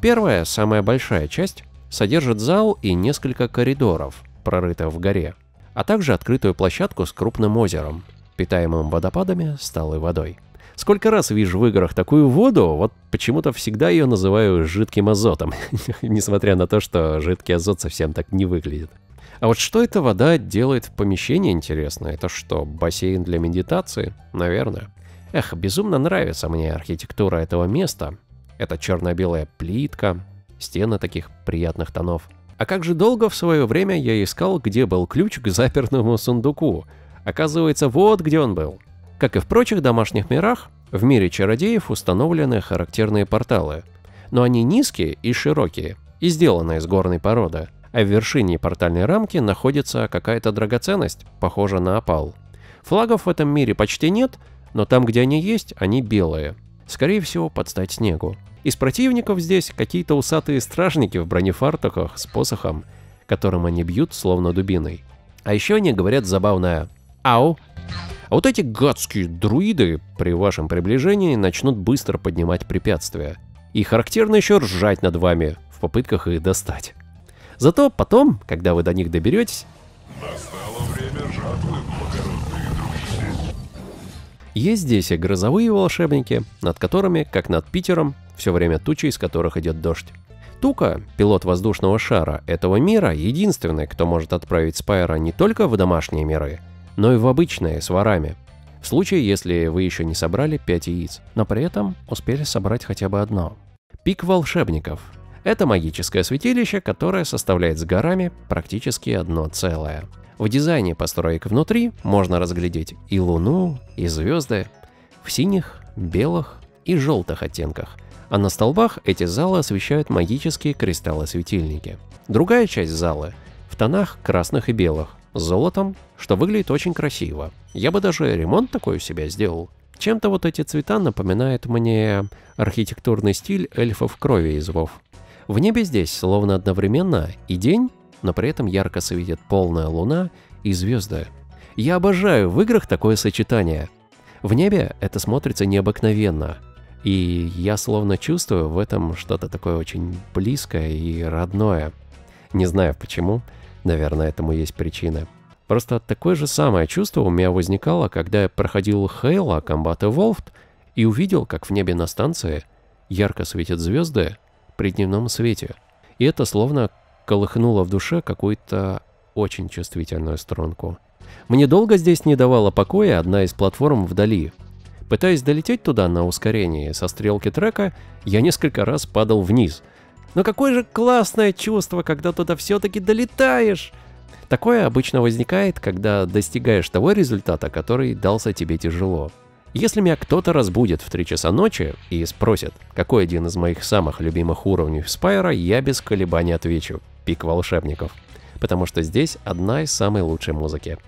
Первая, самая большая часть, содержит зал и несколько коридоров, прорытых в горе, а также открытую площадку с крупным озером, питаемым водопадами, сталой водой. Сколько раз вижу в играх такую воду, вот почему-то всегда ее называю жидким азотом, <laughs> несмотря на то, что жидкий азот совсем так не выглядит. А вот что эта вода делает в помещении, интересно? Это что, бассейн для медитации? Наверное. Эх, безумно нравится мне архитектура этого места. Это черно-белая плитка, стены таких приятных тонов. А как же долго в свое время я искал, где был ключ к запертому сундуку. Оказывается, вот где он был. Как и в прочих домашних мирах, в мире чародеев установлены характерные порталы. Но они низкие и широкие, и сделаны из горной породы. А в вершине портальной рамки находится какая-то драгоценность, похожая на опал. Флагов в этом мире почти нет, но там, где они есть, они белые. Скорее всего, под стать снегу. Из противников здесь какие-то усатые стражники в бронефартуках с посохом, которым они бьют словно дубиной. А еще они говорят забавное «Ау!». А вот эти гадские друиды при вашем приближении начнут быстро поднимать препятствия. И характерно еще ржать над вами в попытках их достать. Зато потом, когда вы до них доберетесь... Настало время жатвы. Есть здесь и грозовые волшебники, над которыми, как над Питером, все время тучи, из которых идет дождь. Тука, пилот воздушного шара этого мира, единственный, кто может отправить Спайра не только в домашние миры, но и в обычные с ворами. В случае, если вы еще не собрали 5 яиц, но при этом успели собрать хотя бы одно. Пик волшебников. Это магическое святилище, которое составляет с горами практически одно целое. В дизайне построек внутри можно разглядеть и луну, и звезды в синих, белых и желтых оттенках, а на столбах эти залы освещают магические кристаллы-светильники. Другая часть зала в тонах красных и белых, с золотом, что выглядит очень красиво. Я бы даже ремонт такой у себя сделал. Чем-то вот эти цвета напоминают мне архитектурный стиль эльфов крови из Вов. В небе здесь словно одновременно и день, но при этом ярко светит полная луна и звезды. Я обожаю в играх такое сочетание. В небе это смотрится необыкновенно – и я словно чувствую в этом что-то такое очень близкое и родное. Не знаю почему, наверное, этому есть причина. Просто такое же самое чувство у меня возникало, когда я проходил Halo Combat Evolved и увидел, как в небе на станции ярко светят звезды при дневном свете. И это словно колыхнуло в душе какую-то очень чувствительную струнку. Мне долго здесь не давала покоя одна из платформ вдали, Пытаясь долететь туда на ускорении со стрелки трека, я несколько раз падал вниз. Но какое же классное чувство, когда туда все-таки долетаешь! Такое обычно возникает, когда достигаешь того результата, который дался тебе тяжело. Если меня кто-то разбудит в 3 часа ночи и спросит, какой один из моих самых любимых уровней Спайра, я без колебаний отвечу – пик волшебников. Потому что здесь одна из самой лучшей музыки.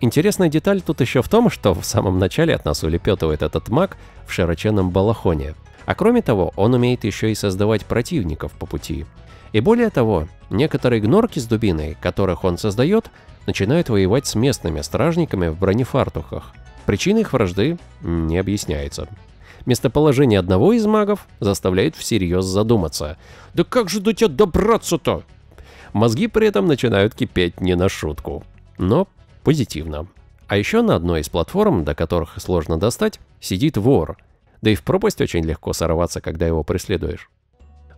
Интересная деталь тут еще в том, что в самом начале от нас улепетывает этот маг в широченном балахоне. А кроме того, он умеет еще и создавать противников по пути. И более того, некоторые гнорки с дубиной, которых он создает, начинают воевать с местными стражниками в бронефартухах. Причина их вражды не объясняется. Местоположение одного из магов заставляет всерьез задуматься. «Да как же до тебя добраться-то?» Мозги при этом начинают кипеть не на шутку. Но позитивно. А еще на одной из платформ, до которых сложно достать, сидит вор. Да и в пропасть очень легко сорваться, когда его преследуешь.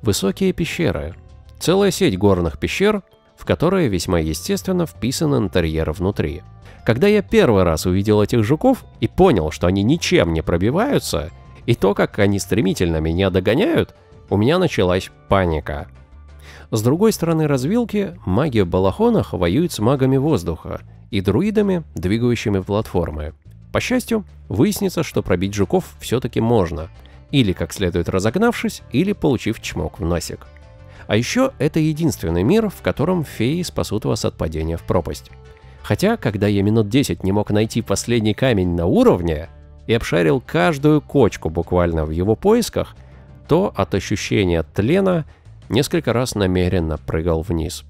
Высокие пещеры. Целая сеть горных пещер, в которые весьма естественно вписан интерьер внутри. Когда я первый раз увидел этих жуков и понял, что они ничем не пробиваются, И то, как они стремительно меня догоняют, у меня началась паника. С другой стороны развилки маги в балахонах воюют с магами воздуха и друидами, двигающими платформы. По счастью, выяснится, что пробить жуков все-таки можно, или как следует разогнавшись, или получив чмок в носик. А еще это единственный мир, в котором феи спасут вас от падения в пропасть. Хотя, когда я минут 10 не мог найти последний камень на уровне и обшарил каждую кочку буквально в его поисках, то от ощущения тлена несколько раз намеренно прыгал вниз.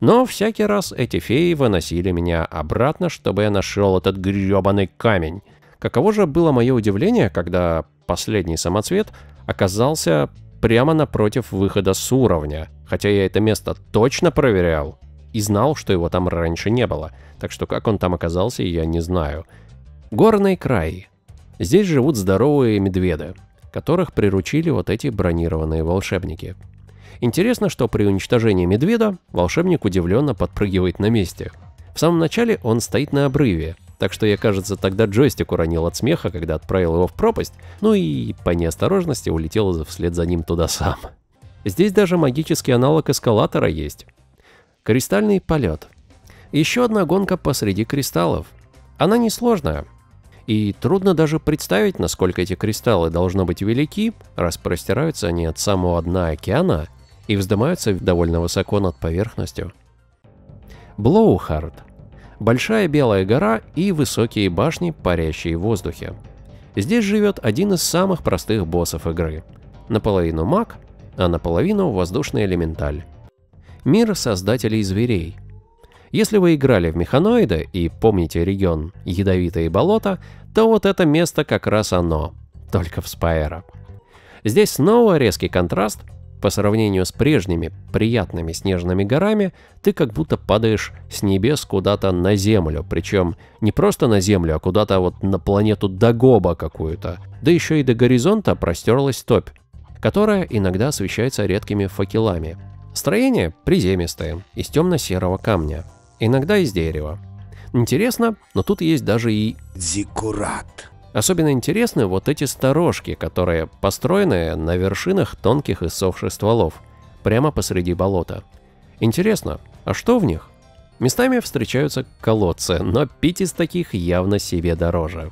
Но всякий раз эти феи выносили меня обратно, чтобы я нашел этот гребаный камень. Каково же было мое удивление, когда последний самоцвет оказался прямо напротив выхода с уровня, хотя я это место точно проверял и знал, что его там раньше не было, так что как он там оказался, я не знаю. Горный край. Здесь живут здоровые медведы, которых приручили вот эти бронированные волшебники. Интересно, что при уничтожении медведа волшебник удивленно подпрыгивает на месте. В самом начале он стоит на обрыве, так что я, кажется, тогда джойстик уронил от смеха, когда отправил его в пропасть, ну и по неосторожности улетел вслед за ним туда сам. Здесь даже магический аналог эскалатора есть. Кристальный полет. Еще одна гонка посреди кристаллов. Она несложная. И трудно даже представить, насколько эти кристаллы должны быть велики, раз простираются они от самого дна океана и вздымаются довольно высоко над поверхностью. Блоухард. Большая белая гора и высокие башни, парящие в воздухе. Здесь живет один из самых простых боссов игры. Наполовину маг, а наполовину воздушный элементаль мир создателей зверей. Если вы играли в Механоида и помните регион Ядовитые болота, то вот это место как раз оно, только в Спайера. Здесь снова резкий контраст. По сравнению с прежними приятными снежными горами, ты как будто падаешь с небес куда-то на землю, причем не просто на землю, а куда-то вот на планету Дагоба какую-то. Да еще и до горизонта простерлась топь, которая иногда освещается редкими факелами. Строение приземистое, из темно-серого камня, иногда из дерева. Интересно, но тут есть даже и зиккурат. Особенно интересны вот эти сторожки, которые построены на вершинах тонких и иссохших стволов, прямо посреди болота. Интересно, а что в них? Местами встречаются колодцы, но пить из таких явно себе дороже.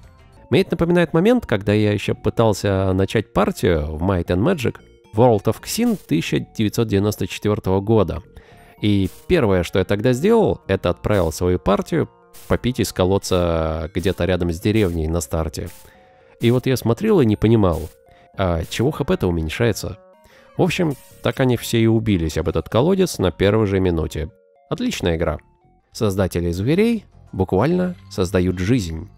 Мне это напоминает момент, когда я еще пытался начать партию в Might and Magic – World of Xin 1994 года. И первое, что я тогда сделал, это отправил свою партию попить из колодца где-то рядом с деревней на старте. И вот я смотрел и не понимал, а чего хп-то уменьшается? В общем, так они все и убились об этот колодец на первой же минуте. Отличная игра. Создатели зверей буквально создают жизнь,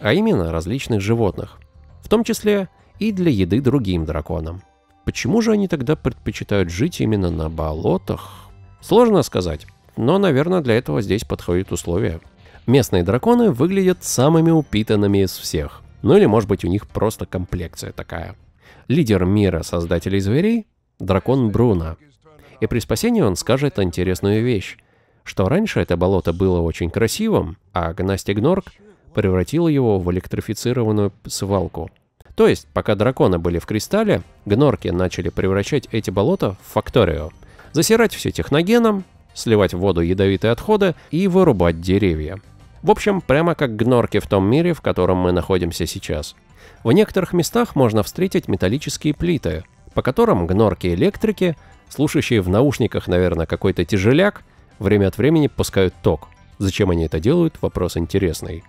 а именно различных животных, в том числе и для еды другим драконам. Почему же они тогда предпочитают жить именно на болотах? Сложно сказать, но, наверное, для этого здесь подходят условия. Местные драконы выглядят самыми упитанными из всех. Ну или, может быть, у них просто комплекция такая. Лидер мира создателей зверей – дракон Бруно. И при спасении он скажет интересную вещь, что раньше это болото было очень красивым, а Гнастик Норк превратил его в электрифицированную свалку – то есть, пока драконы были в кристалле, гнорки начали превращать эти болота в факторию. Засирать все техногеном, сливать в воду ядовитые отходы и вырубать деревья. В общем, прямо как гнорки в том мире, в котором мы находимся сейчас. В некоторых местах можно встретить металлические плиты, по которым гнорки-электрики, слушающие в наушниках, наверное, какой-то тяжеляк, время от времени пускают ток. Зачем они это делают, вопрос интересный.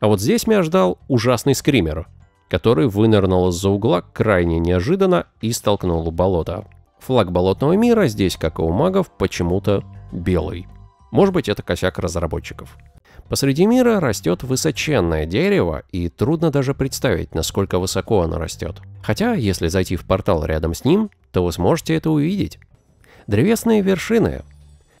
А вот здесь меня ждал ужасный скример, который вынырнул из-за угла крайне неожиданно и столкнул в болото. Флаг болотного мира здесь, как и у магов, почему-то белый. Может быть, это косяк разработчиков. Посреди мира растет высоченное дерево, и трудно даже представить, насколько высоко оно растет. Хотя, если зайти в портал рядом с ним, то вы сможете это увидеть. Древесные вершины.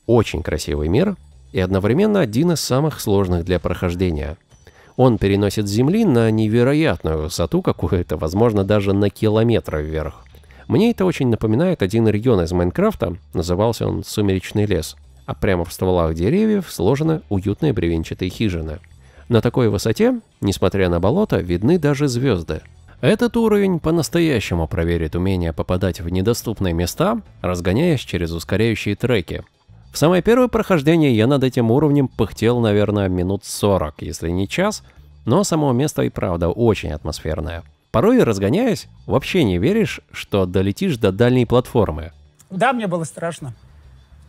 Очень красивый мир и одновременно один из самых сложных для прохождения – он переносит Земли на невероятную высоту какую-то, возможно, даже на километр вверх. Мне это очень напоминает один регион из Майнкрафта, назывался он «Сумеречный лес», а прямо в стволах деревьев сложены уютные бревенчатые хижины. На такой высоте, несмотря на болото, видны даже звезды. Этот уровень по-настоящему проверит умение попадать в недоступные места, разгоняясь через ускоряющие треки. В самое первое прохождение я над этим уровнем пыхтел, наверное, минут 40, если не час, но само место и правда очень атмосферное. Порой, разгоняясь, вообще не веришь, что долетишь до дальней платформы. Да, мне было страшно.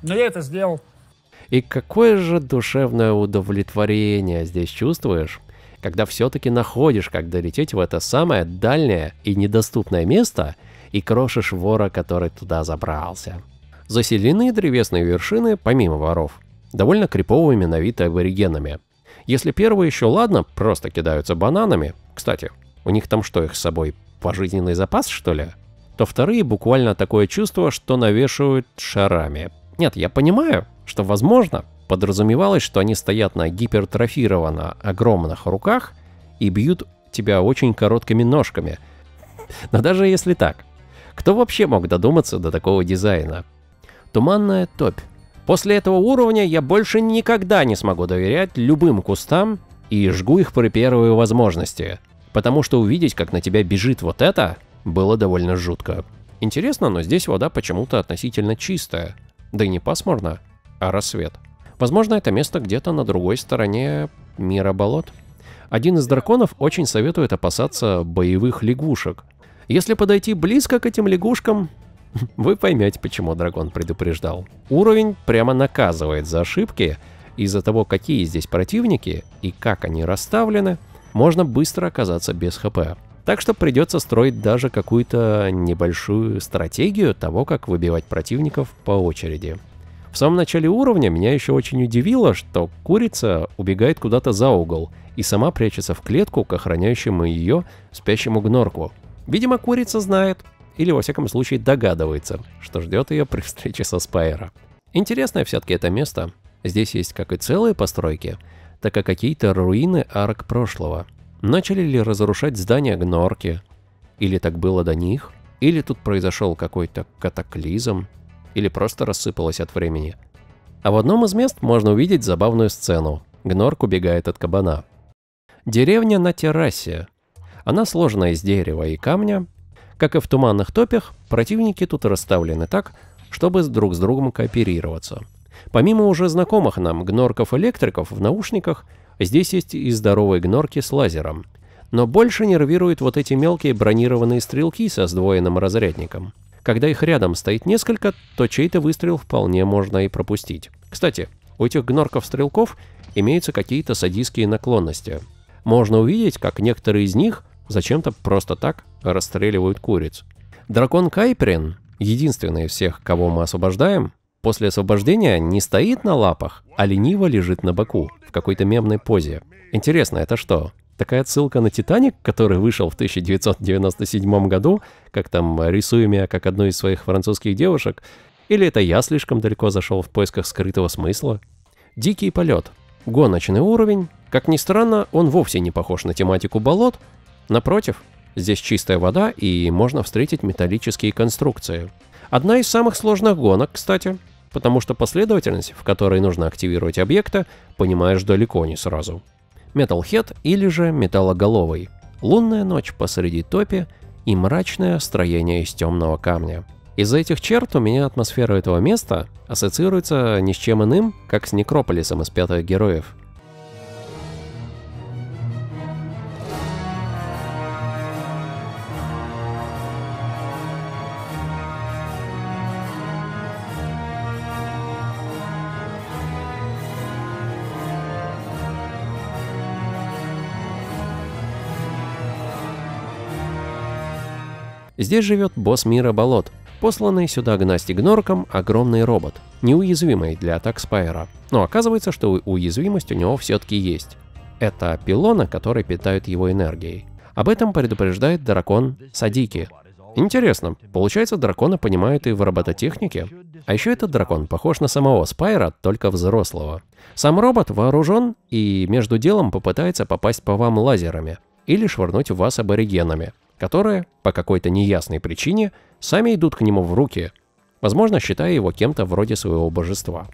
Но я это сделал. И какое же душевное удовлетворение здесь чувствуешь, когда все-таки находишь, как долететь в это самое дальнее и недоступное место и крошишь вора, который туда забрался. Заселены древесные вершины, помимо воров, довольно криповыми на вид аборигенами. Если первые еще ладно, просто кидаются бананами, кстати, у них там что, их с собой, пожизненный запас, что ли? То вторые буквально такое чувство, что навешивают шарами. Нет, я понимаю, что возможно, подразумевалось, что они стоят на гипертрофированно огромных руках и бьют тебя очень короткими ножками. Но даже если так, кто вообще мог додуматься до такого дизайна? Туманная топь. После этого уровня я больше никогда не смогу доверять любым кустам и жгу их при первой возможности. Потому что увидеть, как на тебя бежит вот это, было довольно жутко. Интересно, но здесь вода почему-то относительно чистая. Да и не пасмурно, а рассвет. Возможно, это место где-то на другой стороне мира болот. Один из драконов очень советует опасаться боевых лягушек. Если подойти близко к этим лягушкам, <laughs> вы поймете, почему дракон предупреждал. Уровень прямо наказывает за ошибки. Из-за того, какие здесь противники и как они расставлены, можно быстро оказаться без хп. Так что придется строить даже какую-то небольшую стратегию того, как выбивать противников по очереди. В самом начале уровня меня еще очень удивило, что курица убегает куда-то за угол и сама прячется в клетку к охраняющему ее спящему гнорку. Видимо, курица знает, или во всяком случае догадывается, что ждет ее при встрече со Спайера. Интересное все-таки это место. Здесь есть как и целые постройки, так и какие-то руины арок прошлого. Начали ли разрушать здания гнорки? Или так было до них? Или тут произошел какой-то катаклизм? Или просто рассыпалась от времени. А в одном из мест можно увидеть забавную сцену. Гнорк убегает от кабана. Деревня на террасе. Она сложена из дерева и камня. Как и в туманных топях, противники тут расставлены так, чтобы друг с другом кооперироваться. Помимо уже знакомых нам гнорков-электриков в наушниках, здесь есть и здоровые гнорки с лазером. Но больше нервируют вот эти мелкие бронированные стрелки со сдвоенным разрядником. Когда их рядом стоит несколько, то чей-то выстрел вполне можно и пропустить. Кстати, у этих гнорков-стрелков имеются какие-то садистские наклонности. Можно увидеть, как некоторые из них зачем-то просто так расстреливают куриц. Дракон Кайприн, единственный из всех, кого мы освобождаем, после освобождения не стоит на лапах, а лениво лежит на боку, в какой-то мемной позе. Интересно, это что? Такая ссылка на «Титаник», который вышел в 1997 году, как там рисуя меня как одну из своих французских девушек, или это я слишком далеко зашел в поисках скрытого смысла? Дикий полет. Гоночный уровень. Как ни странно, он вовсе не похож на тематику болот. Напротив, здесь чистая вода и можно встретить металлические конструкции. Одна из самых сложных гонок, кстати, потому что последовательность, в которой нужно активировать объекты, понимаешь далеко не сразу. Металлхед или же Металлоголовый. Лунная ночь посреди топи и мрачное строение из темного камня. Из-за этих черт у меня атмосфера этого места ассоциируется ни с чем иным, как с некрополисом из пятых героев. Здесь живет босс мира болот, посланный сюда Гнасти Гнорком огромный робот, неуязвимый для атак Спайера. Но оказывается, что уязвимость у него все-таки есть. Это пилона, который питают его энергией. Об этом предупреждает дракон Садики. Интересно, получается дракона понимают и в робототехнике? А еще этот дракон похож на самого Спайра, только взрослого. Сам робот вооружен и между делом попытается попасть по вам лазерами или швырнуть вас аборигенами которые, по какой-то неясной причине, сами идут к нему в руки, возможно, считая его кем-то вроде своего божества.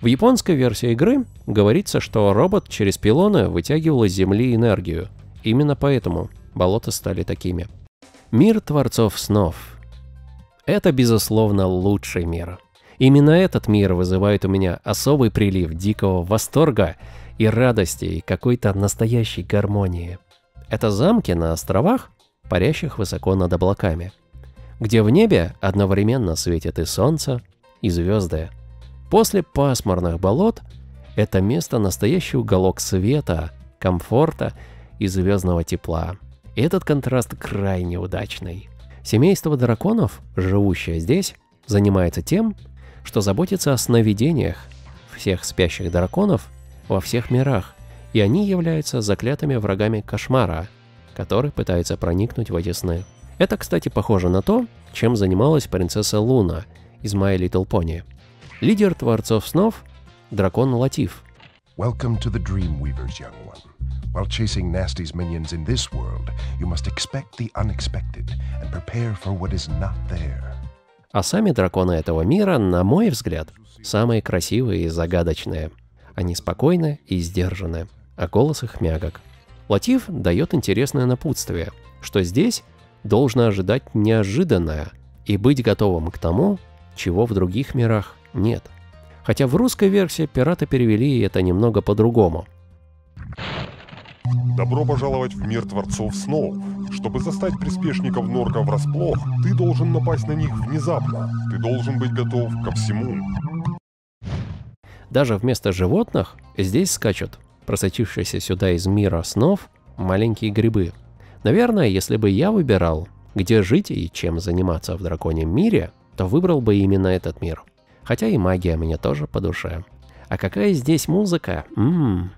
В японской версии игры говорится, что робот через пилоны вытягивал из Земли энергию. Именно поэтому болота стали такими. Мир Творцов Снов. Это, безусловно, лучший мир. Именно этот мир вызывает у меня особый прилив дикого восторга и радости, и какой-то настоящей гармонии. Это замки на островах, парящих высоко над облаками, где в небе одновременно светит и солнце, и звезды. После пасмурных болот это место настоящий уголок света, комфорта и звездного тепла. И этот контраст крайне удачный. Семейство драконов, живущее здесь, занимается тем, что заботится о сновидениях всех спящих драконов во всех мирах, и они являются заклятыми врагами кошмара, который пытается проникнуть в эти сны. Это, кстати, похоже на то, чем занималась принцесса Луна из My Little Pony. Лидер Творцов снов – дракон Латиф. Welcome to the Dreamweavers, young one. While chasing Nasty's minions in this world, you must expect the unexpected and prepare for what is not there. А сами драконы этого мира, на мой взгляд, самые красивые и загадочные. Они спокойны и сдержаны, а голос их мягок. Латиф дает интересное напутствие, что здесь должно ожидать неожиданное и быть готовым к тому, чего в других мирах нет. Хотя в русской версии пираты перевели это немного по-другому. Добро пожаловать в мир Творцов Снов. Чтобы застать приспешников Норка врасплох, ты должен напасть на них внезапно. Ты должен быть готов ко всему. Даже вместо животных здесь скачут просочившиеся сюда из мира снов маленькие грибы. Наверное, если бы я выбирал, где жить и чем заниматься в драконьем мире, то выбрал бы именно этот мир. Хотя и магия мне тоже по душе. А какая здесь музыка? Ммм,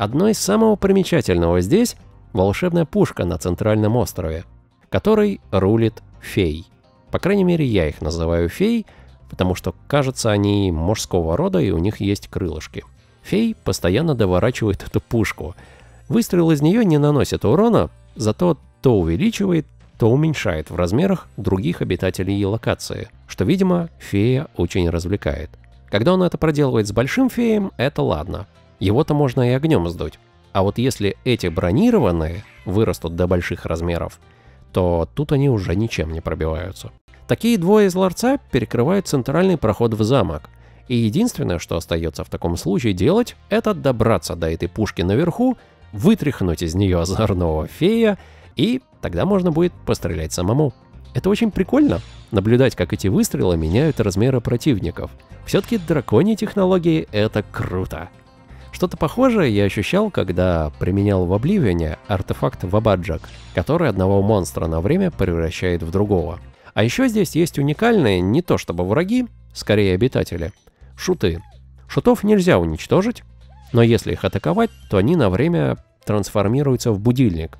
Одно из самого примечательного здесь – волшебная пушка на центральном острове, которой рулит фей. По крайней мере, я их называю фей, потому что, кажется, они мужского рода и у них есть крылышки. Фей постоянно доворачивает эту пушку. Выстрел из нее не наносит урона, зато то увеличивает, то уменьшает в размерах других обитателей локации, что, видимо, фея очень развлекает. Когда он это проделывает с большим феем, это ладно – его-то можно и огнем сдуть. А вот если эти бронированные вырастут до больших размеров, то тут они уже ничем не пробиваются. Такие двое из ларца перекрывают центральный проход в замок. И единственное, что остается в таком случае делать, это добраться до этой пушки наверху, вытряхнуть из нее озорного фея, и тогда можно будет пострелять самому. Это очень прикольно, наблюдать, как эти выстрелы меняют размеры противников. Все-таки драконьи технологии — это круто. Что-то похожее я ощущал, когда применял в Обливионе артефакт Вабаджак, который одного монстра на время превращает в другого. А еще здесь есть уникальные, не то чтобы враги, скорее обитатели, шуты. Шутов нельзя уничтожить, но если их атаковать, то они на время трансформируются в будильник.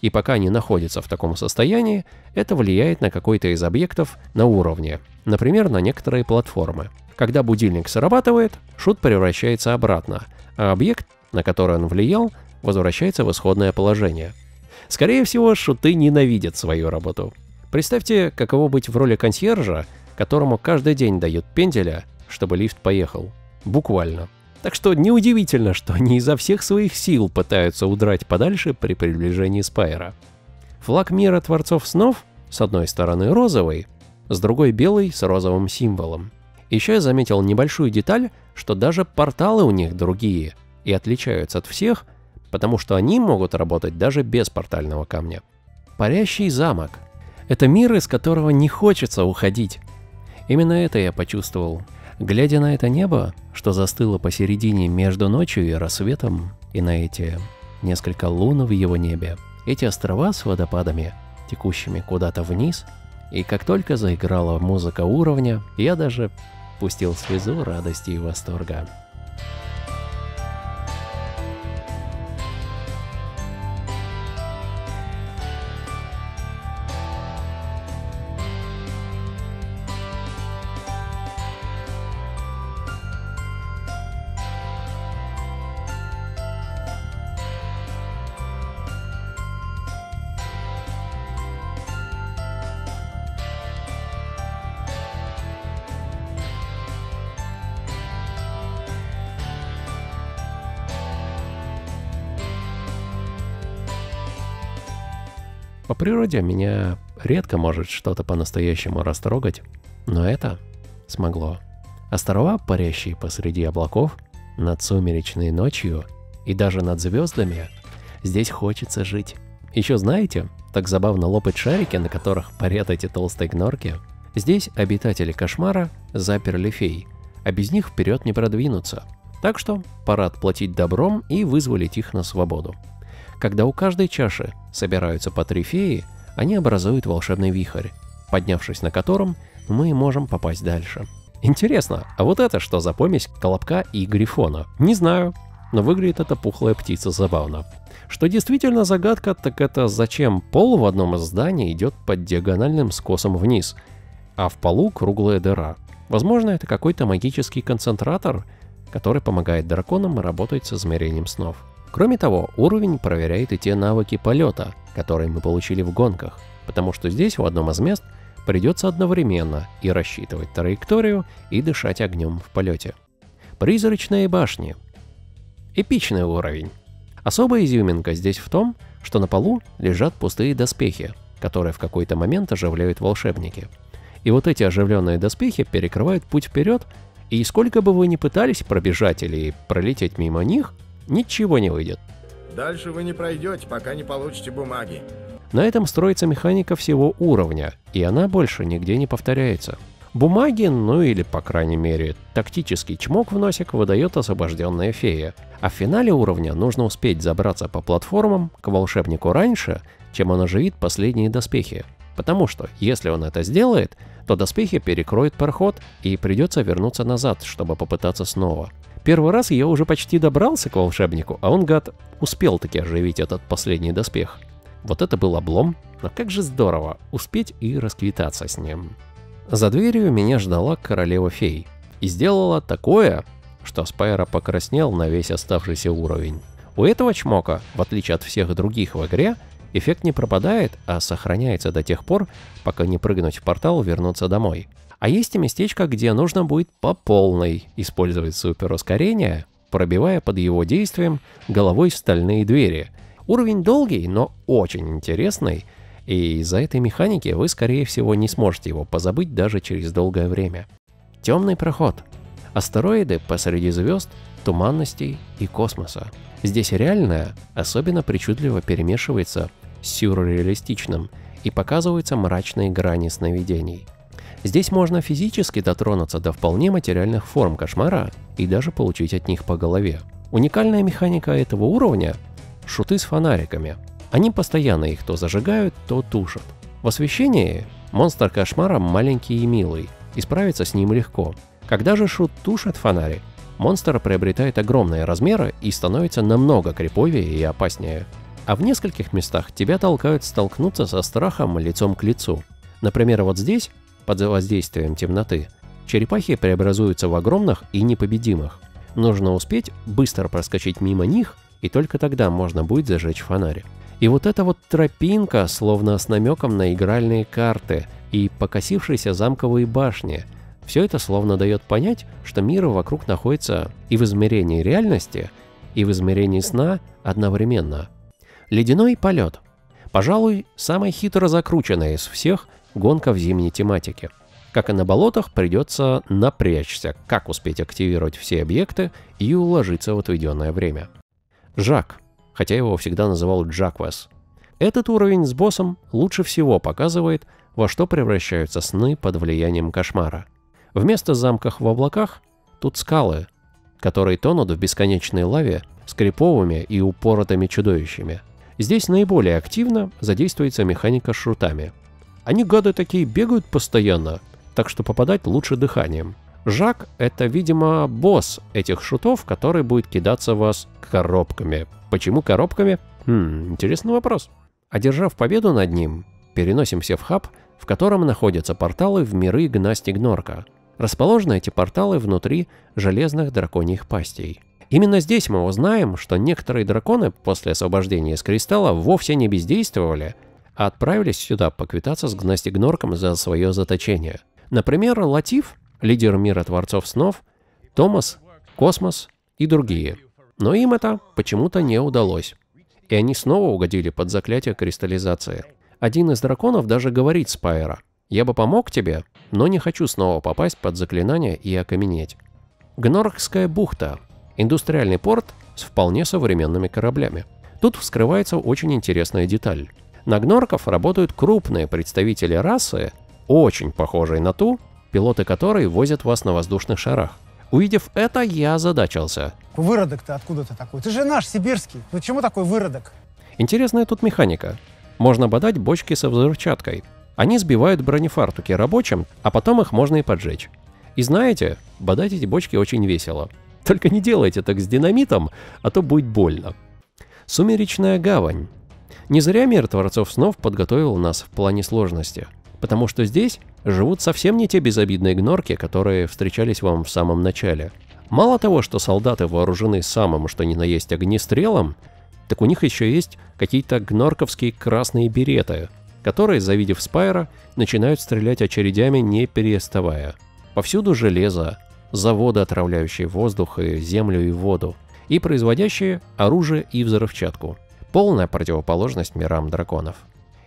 И пока они находятся в таком состоянии, это влияет на какой-то из объектов на уровне, например, на некоторые платформы. Когда будильник срабатывает, шут превращается обратно, а объект, на который он влиял, возвращается в исходное положение. Скорее всего, шуты ненавидят свою работу. Представьте, каково быть в роли консьержа, которому каждый день дают пенделя, чтобы лифт поехал. Буквально. Так что неудивительно, что они изо всех своих сил пытаются удрать подальше при приближении Спайра. Флаг мира Творцов Снов с одной стороны розовый, с другой белый с розовым символом. Еще я заметил небольшую деталь, что даже порталы у них другие и отличаются от всех, потому что они могут работать даже без портального камня. Парящий замок. Это мир, из которого не хочется уходить. Именно это я почувствовал. Глядя на это небо, что застыло посередине между ночью и рассветом, и на эти несколько лун в его небе, эти острова с водопадами, текущими куда-то вниз, и как только заиграла музыка уровня, я даже пустил слезу радости и восторга. Природе меня редко может что-то по-настоящему растрогать, но это смогло. Острова, парящие посреди облаков, над сумеречной ночью и даже над звездами, здесь хочется жить. Еще знаете, так забавно лопать шарики, на которых парят эти толстые гнорки. Здесь обитатели кошмара заперли фей, а без них вперед не продвинуться. Так что пора отплатить добром и вызволить их на свободу. Когда у каждой чаши собираются по три феи, они образуют волшебный вихрь, поднявшись на котором мы можем попасть дальше. Интересно, а вот это что за помесь колобка и грифона? Не знаю, но выглядит эта пухлая птица забавно. Что действительно загадка, так это зачем пол в одном из зданий идет под диагональным скосом вниз, а в полу круглая дыра. Возможно, это какой-то магический концентратор, который помогает драконам работать с измерением снов. Кроме того, уровень проверяет и те навыки полета, которые мы получили в гонках, потому что здесь в одном из мест придется одновременно и рассчитывать траекторию, и дышать огнем в полете. Призрачные башни. Эпичный уровень. Особая изюминка здесь в том, что на полу лежат пустые доспехи, которые в какой-то момент оживляют волшебники. И вот эти оживленные доспехи перекрывают путь вперед, и сколько бы вы ни пытались пробежать или пролететь мимо них, ничего не выйдет. Дальше вы не пройдете, пока не получите бумаги. На этом строится механика всего уровня, и она больше нигде не повторяется. Бумаги, ну или, по крайней мере, тактический чмок в носик выдает освобожденная фея. А в финале уровня нужно успеть забраться по платформам к волшебнику раньше, чем он оживит последние доспехи. Потому что, если он это сделает, то доспехи перекроют проход и придется вернуться назад, чтобы попытаться снова. Первый раз я уже почти добрался к волшебнику, а он, гад, успел таки оживить этот последний доспех. Вот это был облом, но как же здорово успеть и расквитаться с ним. За дверью меня ждала королева фей и сделала такое, что Спайра покраснел на весь оставшийся уровень. У этого чмока, в отличие от всех других в игре, эффект не пропадает, а сохраняется до тех пор, пока не прыгнуть в портал и вернуться домой. А есть и местечко, где нужно будет по полной использовать суперускорение, пробивая под его действием головой стальные двери. Уровень долгий, но очень интересный, и из-за этой механики вы, скорее всего, не сможете его позабыть даже через долгое время. Темный проход. Астероиды посреди звезд, туманностей и космоса. Здесь реальное особенно причудливо перемешивается с сюрреалистичным и показываются мрачные грани сновидений – Здесь можно физически дотронуться до вполне материальных форм кошмара и даже получить от них по голове. Уникальная механика этого уровня – шуты с фонариками. Они постоянно их то зажигают, то тушат. В освещении монстр кошмара маленький и милый, и справиться с ним легко. Когда же шут тушит фонарик, монстр приобретает огромные размеры и становится намного криповее и опаснее. А в нескольких местах тебя толкают столкнуться со страхом лицом к лицу. Например, вот здесь под воздействием темноты, черепахи преобразуются в огромных и непобедимых. Нужно успеть быстро проскочить мимо них, и только тогда можно будет зажечь фонарь. И вот эта вот тропинка, словно с намеком на игральные карты и покосившиеся замковые башни, все это словно дает понять, что мир вокруг находится и в измерении реальности, и в измерении сна одновременно. Ледяной полет. Пожалуй, самая хитро закрученная из всех гонка в зимней тематике. Как и на болотах, придется напрячься, как успеть активировать все объекты и уложиться в отведенное время. Жак, хотя его всегда называл Джаквес. Этот уровень с боссом лучше всего показывает, во что превращаются сны под влиянием кошмара. Вместо замков в облаках тут скалы, которые тонут в бесконечной лаве с криповыми и упоротыми чудовищами. Здесь наиболее активно задействуется механика с шрутами. Они, гады такие, бегают постоянно, так что попадать лучше дыханием. Жак — это, видимо, босс этих шутов, который будет кидаться в вас коробками. Почему коробками? Хм, интересный вопрос. Одержав победу над ним, переносимся в хаб, в котором находятся порталы в миры Гнасти Гнорка. Расположены эти порталы внутри железных драконьих пастей. Именно здесь мы узнаем, что некоторые драконы после освобождения из кристалла вовсе не бездействовали, а отправились сюда поквитаться с Гнасти Гнорком за свое заточение. Например, Латиф, лидер мира Творцов Снов, Томас, Космос и другие. Но им это почему-то не удалось. И они снова угодили под заклятие кристаллизации. Один из драконов даже говорит Спайро, «Я бы помог тебе, но не хочу снова попасть под заклинание и окаменеть». Гноркская бухта – индустриальный порт с вполне современными кораблями. Тут вскрывается очень интересная деталь. На гнорков работают крупные представители расы, очень похожей на ту, пилоты которой возят вас на воздушных шарах. Увидев это, я озадачился. Выродок-то откуда ты такой? Ты же наш, сибирский. Ну чему такой выродок? Интересная тут механика. Можно бодать бочки со взрывчаткой. Они сбивают бронефартуки рабочим, а потом их можно и поджечь. И знаете, бодать эти бочки очень весело. Только не делайте так с динамитом, а то будет больно. Сумеречная гавань. Не зря мир Творцов Снов подготовил нас в плане сложности. Потому что здесь живут совсем не те безобидные гнорки, которые встречались вам в самом начале. Мало того, что солдаты вооружены самым что ни на есть огнестрелом, так у них еще есть какие-то гнорковские красные береты, которые, завидев Спайра, начинают стрелять очередями не переставая. Повсюду железо, заводы, отравляющие воздух и землю и воду, и производящие оружие и взрывчатку. Полная противоположность мирам драконов.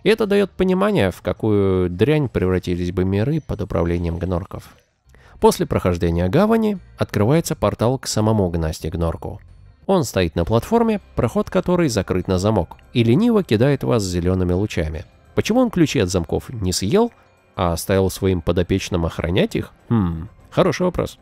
Это дает понимание, в какую дрянь превратились бы миры под управлением гнорков. После прохождения гавани открывается портал к самому Гнасти Гнорку. Он стоит на платформе, проход которой закрыт на замок, и лениво кидает вас зелеными лучами. Почему он ключи от замков не съел, а оставил своим подопечным охранять их? Хм, хороший вопрос.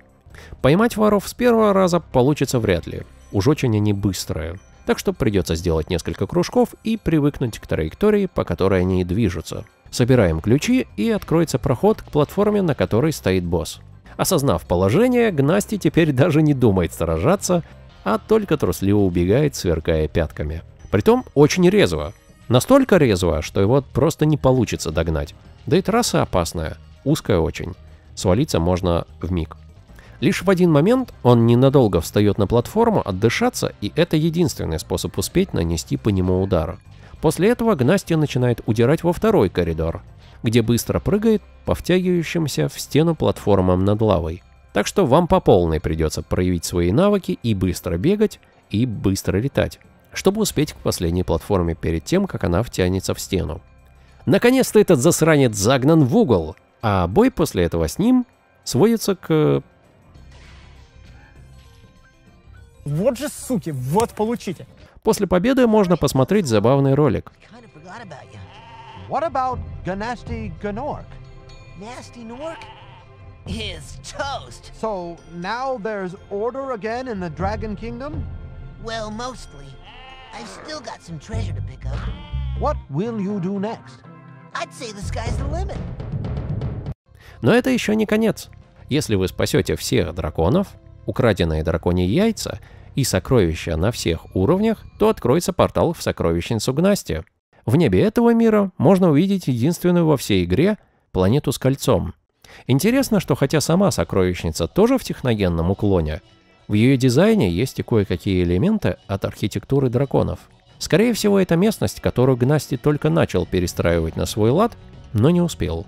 Поймать воров с первого раза получится вряд ли. Уж очень они быстрые так что придется сделать несколько кружков и привыкнуть к траектории, по которой они движутся. Собираем ключи и откроется проход к платформе, на которой стоит босс. Осознав положение, Гнасти теперь даже не думает сражаться, а только трусливо убегает, сверкая пятками. Притом очень резво. Настолько резво, что его просто не получится догнать. Да и трасса опасная, узкая очень. Свалиться можно в миг. Лишь в один момент он ненадолго встает на платформу отдышаться, и это единственный способ успеть нанести по нему удар. После этого Гнастия начинает удирать во второй коридор, где быстро прыгает по втягивающимся в стену платформам над лавой. Так что вам по полной придется проявить свои навыки и быстро бегать, и быстро летать, чтобы успеть к последней платформе перед тем, как она втянется в стену. Наконец-то этот засранец загнан в угол, а бой после этого с ним сводится к Вот же суки, вот получите. После победы можно посмотреть забавный ролик. What about Ganasti Ganork? Nasty Nork is toast. So now there's order again in the Dragon Kingdom? Well, mostly. I've still got some treasure to pick up. What will you do next? I'd say the sky's the limit. Но это еще не конец. Если вы спасете всех драконов, украденные драконьи яйца и сокровища на всех уровнях, то откроется портал в сокровищницу Гнасти. В небе этого мира можно увидеть единственную во всей игре планету с кольцом. Интересно, что хотя сама сокровищница тоже в техногенном уклоне, в ее дизайне есть и кое-какие элементы от архитектуры драконов. Скорее всего, это местность, которую Гнасти только начал перестраивать на свой лад, но не успел.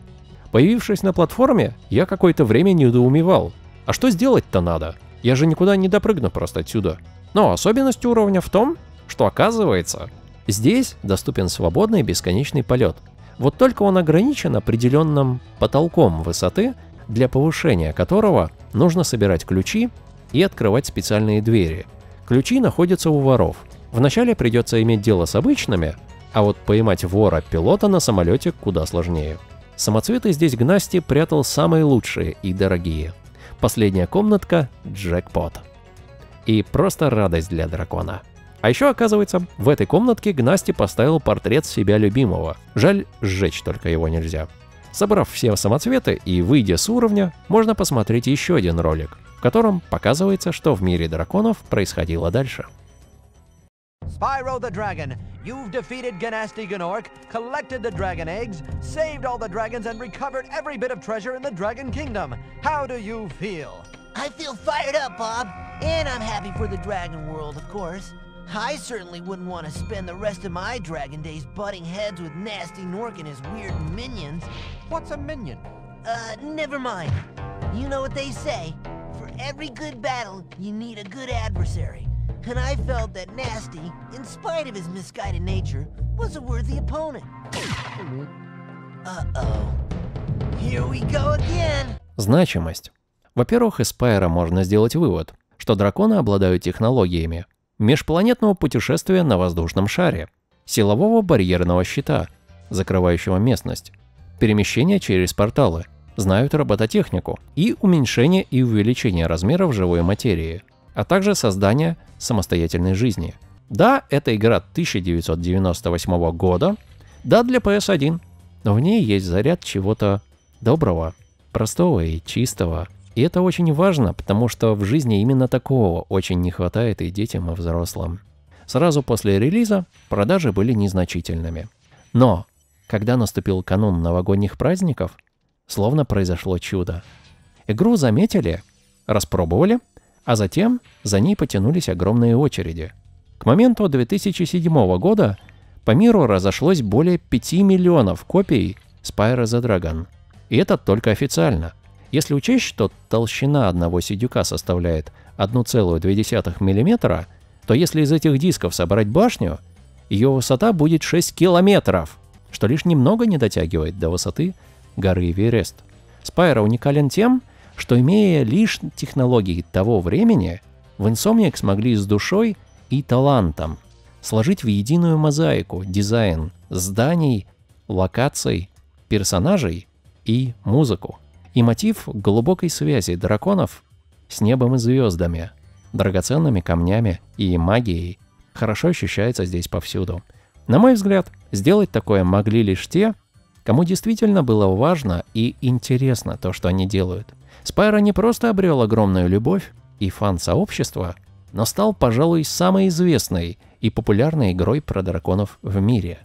Появившись на платформе, я какое-то время недоумевал. А что сделать-то надо? Я же никуда не допрыгну просто отсюда. Но особенность уровня в том, что оказывается, здесь доступен свободный бесконечный полет. Вот только он ограничен определенным потолком высоты, для повышения которого нужно собирать ключи и открывать специальные двери. Ключи находятся у воров. Вначале придется иметь дело с обычными, а вот поймать вора-пилота на самолете куда сложнее. Самоцветы здесь Гнасти прятал самые лучшие и дорогие – Последняя комнатка – джекпот. и просто радость для дракона. А еще, оказывается, в этой комнатке Гнасти поставил портрет себя любимого. Жаль, сжечь только его нельзя. Собрав все самоцветы и выйдя с уровня, можно посмотреть еще один ролик, в котором показывается, что в мире драконов происходило дальше. Spyro the Dragon, you've defeated Ganasty Ganork, collected the dragon eggs, saved all the dragons, and recovered every bit of treasure in the Dragon Kingdom. How do you feel? I feel fired up, Bob. And I'm happy for the dragon world, of course. I certainly wouldn't want to spend the rest of my dragon days butting heads with Nasty Nork and his weird minions. What's a minion? Uh, never mind. You know what they say. For every good battle, you need a good adversary. And I felt that Nasty, in spite of his misguided nature, was a worthy opponent. Uh-oh. Here we go again. Значимость. Во-первых, из Спайра можно сделать вывод, что драконы обладают технологиями межпланетного путешествия на воздушном шаре, силового барьерного щита, закрывающего местность, перемещения через порталы, знают робототехнику и уменьшение и увеличение размеров живой материи, а также создание самостоятельной жизни. Да, это игра 1998 года, да, для PS1, но в ней есть заряд чего-то доброго, простого и чистого. И это очень важно, потому что в жизни именно такого очень не хватает и детям, и взрослым. Сразу после релиза продажи были незначительными. Но, когда наступил канун новогодних праздников, словно произошло чудо. Игру заметили, распробовали, а затем за ней потянулись огромные очереди. К моменту 2007 года по миру разошлось более 5 миллионов копий Spyro the Dragon. И это только официально. Если учесть, что толщина одного сидюка составляет 1,2 мм, то если из этих дисков собрать башню, ее высота будет 6 километров, что лишь немного не дотягивает до высоты горы Эверест. Spyro уникален тем, что имея лишь технологии того времени, в Insomniac смогли с душой и талантом сложить в единую мозаику дизайн зданий, локаций, персонажей и музыку. И мотив глубокой связи драконов с небом и звездами, драгоценными камнями и магией хорошо ощущается здесь повсюду. На мой взгляд, сделать такое могли лишь те, кому действительно было важно и интересно то, что они делают. Спайро не просто обрел огромную любовь и фан-сообщество, но стал, пожалуй, самой известной и популярной игрой про драконов в мире.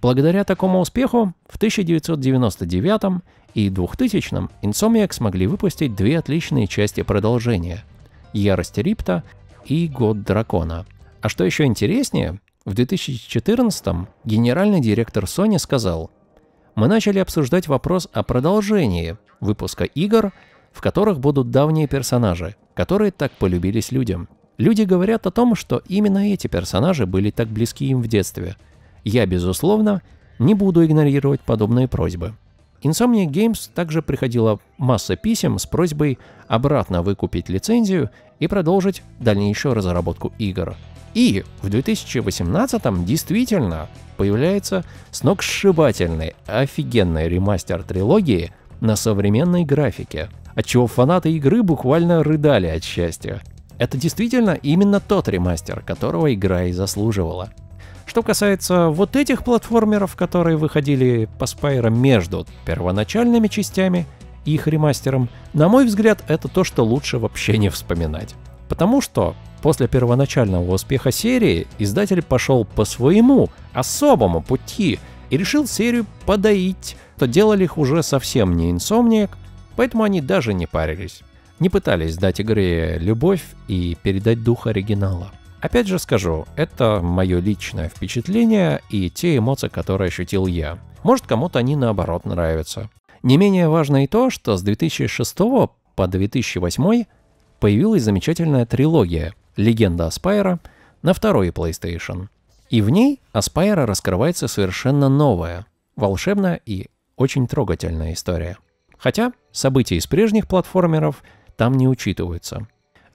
Благодаря такому успеху в 1999 и 2000 Insomniac смогли выпустить две отличные части продолжения – «Ярость Рипта» и «Год Дракона». А что еще интереснее, в 2014 генеральный директор Sony сказал, «Мы начали обсуждать вопрос о продолжении выпуска игр, в которых будут давние персонажи, которые так полюбились людям. Люди говорят о том, что именно эти персонажи были так близки им в детстве. Я, безусловно, не буду игнорировать подобные просьбы. Insomniac Games также приходила масса писем с просьбой обратно выкупить лицензию и продолжить дальнейшую разработку игр. И в 2018 действительно появляется сногсшибательный, офигенный ремастер трилогии на современной графике, отчего фанаты игры буквально рыдали от счастья. Это действительно именно тот ремастер, которого игра и заслуживала. Что касается вот этих платформеров, которые выходили по Spyro между первоначальными частями и их ремастером, на мой взгляд, это то, что лучше вообще не вспоминать. Потому что после первоначального успеха серии издатель пошел по своему особому пути и решил серию подоить, то делали их уже совсем не Insomniac, поэтому они даже не парились. Не пытались дать игре любовь и передать дух оригинала. Опять же скажу, это мое личное впечатление и те эмоции, которые ощутил я. Может кому-то они наоборот нравятся. Не менее важно и то, что с 2006 по 2008 появилась замечательная трилогия «Легенда о Спайро» на второй PlayStation. И в ней о Спайро раскрывается совершенно новая, волшебная и очень трогательная история. Хотя события из прежних платформеров там не учитываются.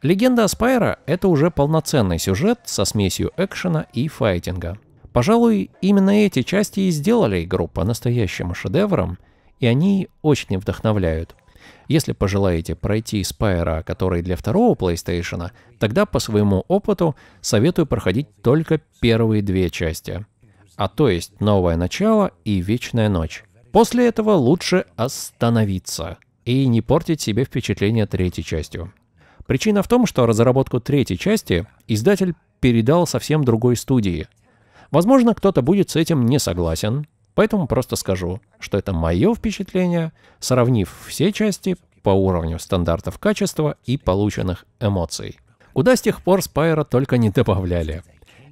Легенда о Спайро — это уже полноценный сюжет со смесью экшена и файтинга. Пожалуй, именно эти части и сделали игру по-настоящему шедевром, и они очень вдохновляют. Если пожелаете пройти Спайро, который для второго PlayStation, тогда по своему опыту советую проходить только первые две части. А то есть Новое Начало и Вечная Ночь. После этого лучше остановиться и не портить себе впечатление третьей частью. Причина в том, что разработку третьей части издатель передал совсем другой студии. Возможно, кто-то будет с этим не согласен, поэтому просто скажу, что это мое впечатление, сравнив все части по уровню стандартов качества и полученных эмоций. Куда с тех пор Спайра только не добавляли.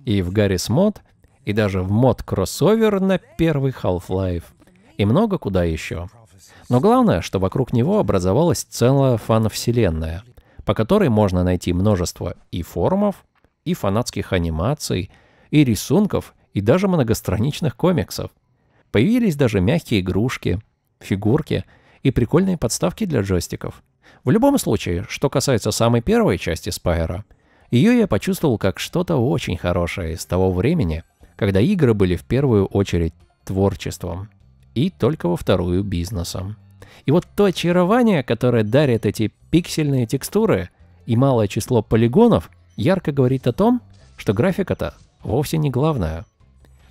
И в Гаррис мод, и даже в мод кроссовер на первый Half-Life, и много куда еще. Но главное, что вокруг него образовалась целая фан-вселенная, по которой можно найти множество и форумов, и фанатских анимаций, и рисунков, и даже многостраничных комиксов. Появились даже мягкие игрушки, фигурки и прикольные подставки для джойстиков. В любом случае, что касается самой первой части Спайра, ее я почувствовал как что-то очень хорошее из того времени, когда игры были в первую очередь творчеством, и только во вторую бизнесом. И вот то очарование, которое дарят эти пиксельные текстуры и малое число полигонов, ярко говорит о том, что графика-то вовсе не главное.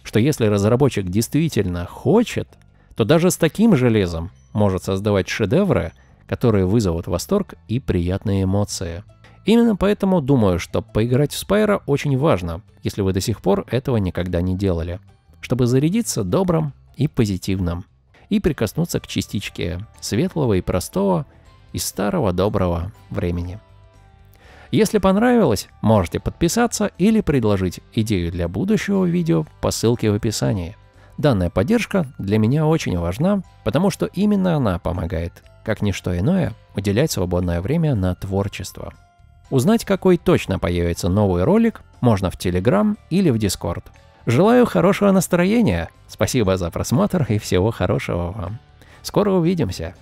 Что если разработчик действительно хочет, то даже с таким железом может создавать шедевры, которые вызовут восторг и приятные эмоции. Именно поэтому думаю, что поиграть в Спайра очень важно, если вы до сих пор этого никогда не делали, чтобы зарядиться добрым и позитивным, и прикоснуться к частичке светлого и простого из старого доброго времени. Если понравилось, можете подписаться или предложить идею для будущего видео по ссылке в описании. Данная поддержка для меня очень важна, потому что именно она помогает, как ничто иное, уделять свободное время на творчество. Узнать, какой точно появится новый ролик, можно в Telegram или в Discord. Желаю хорошего настроения, спасибо за просмотр и всего хорошего вам. Скоро увидимся.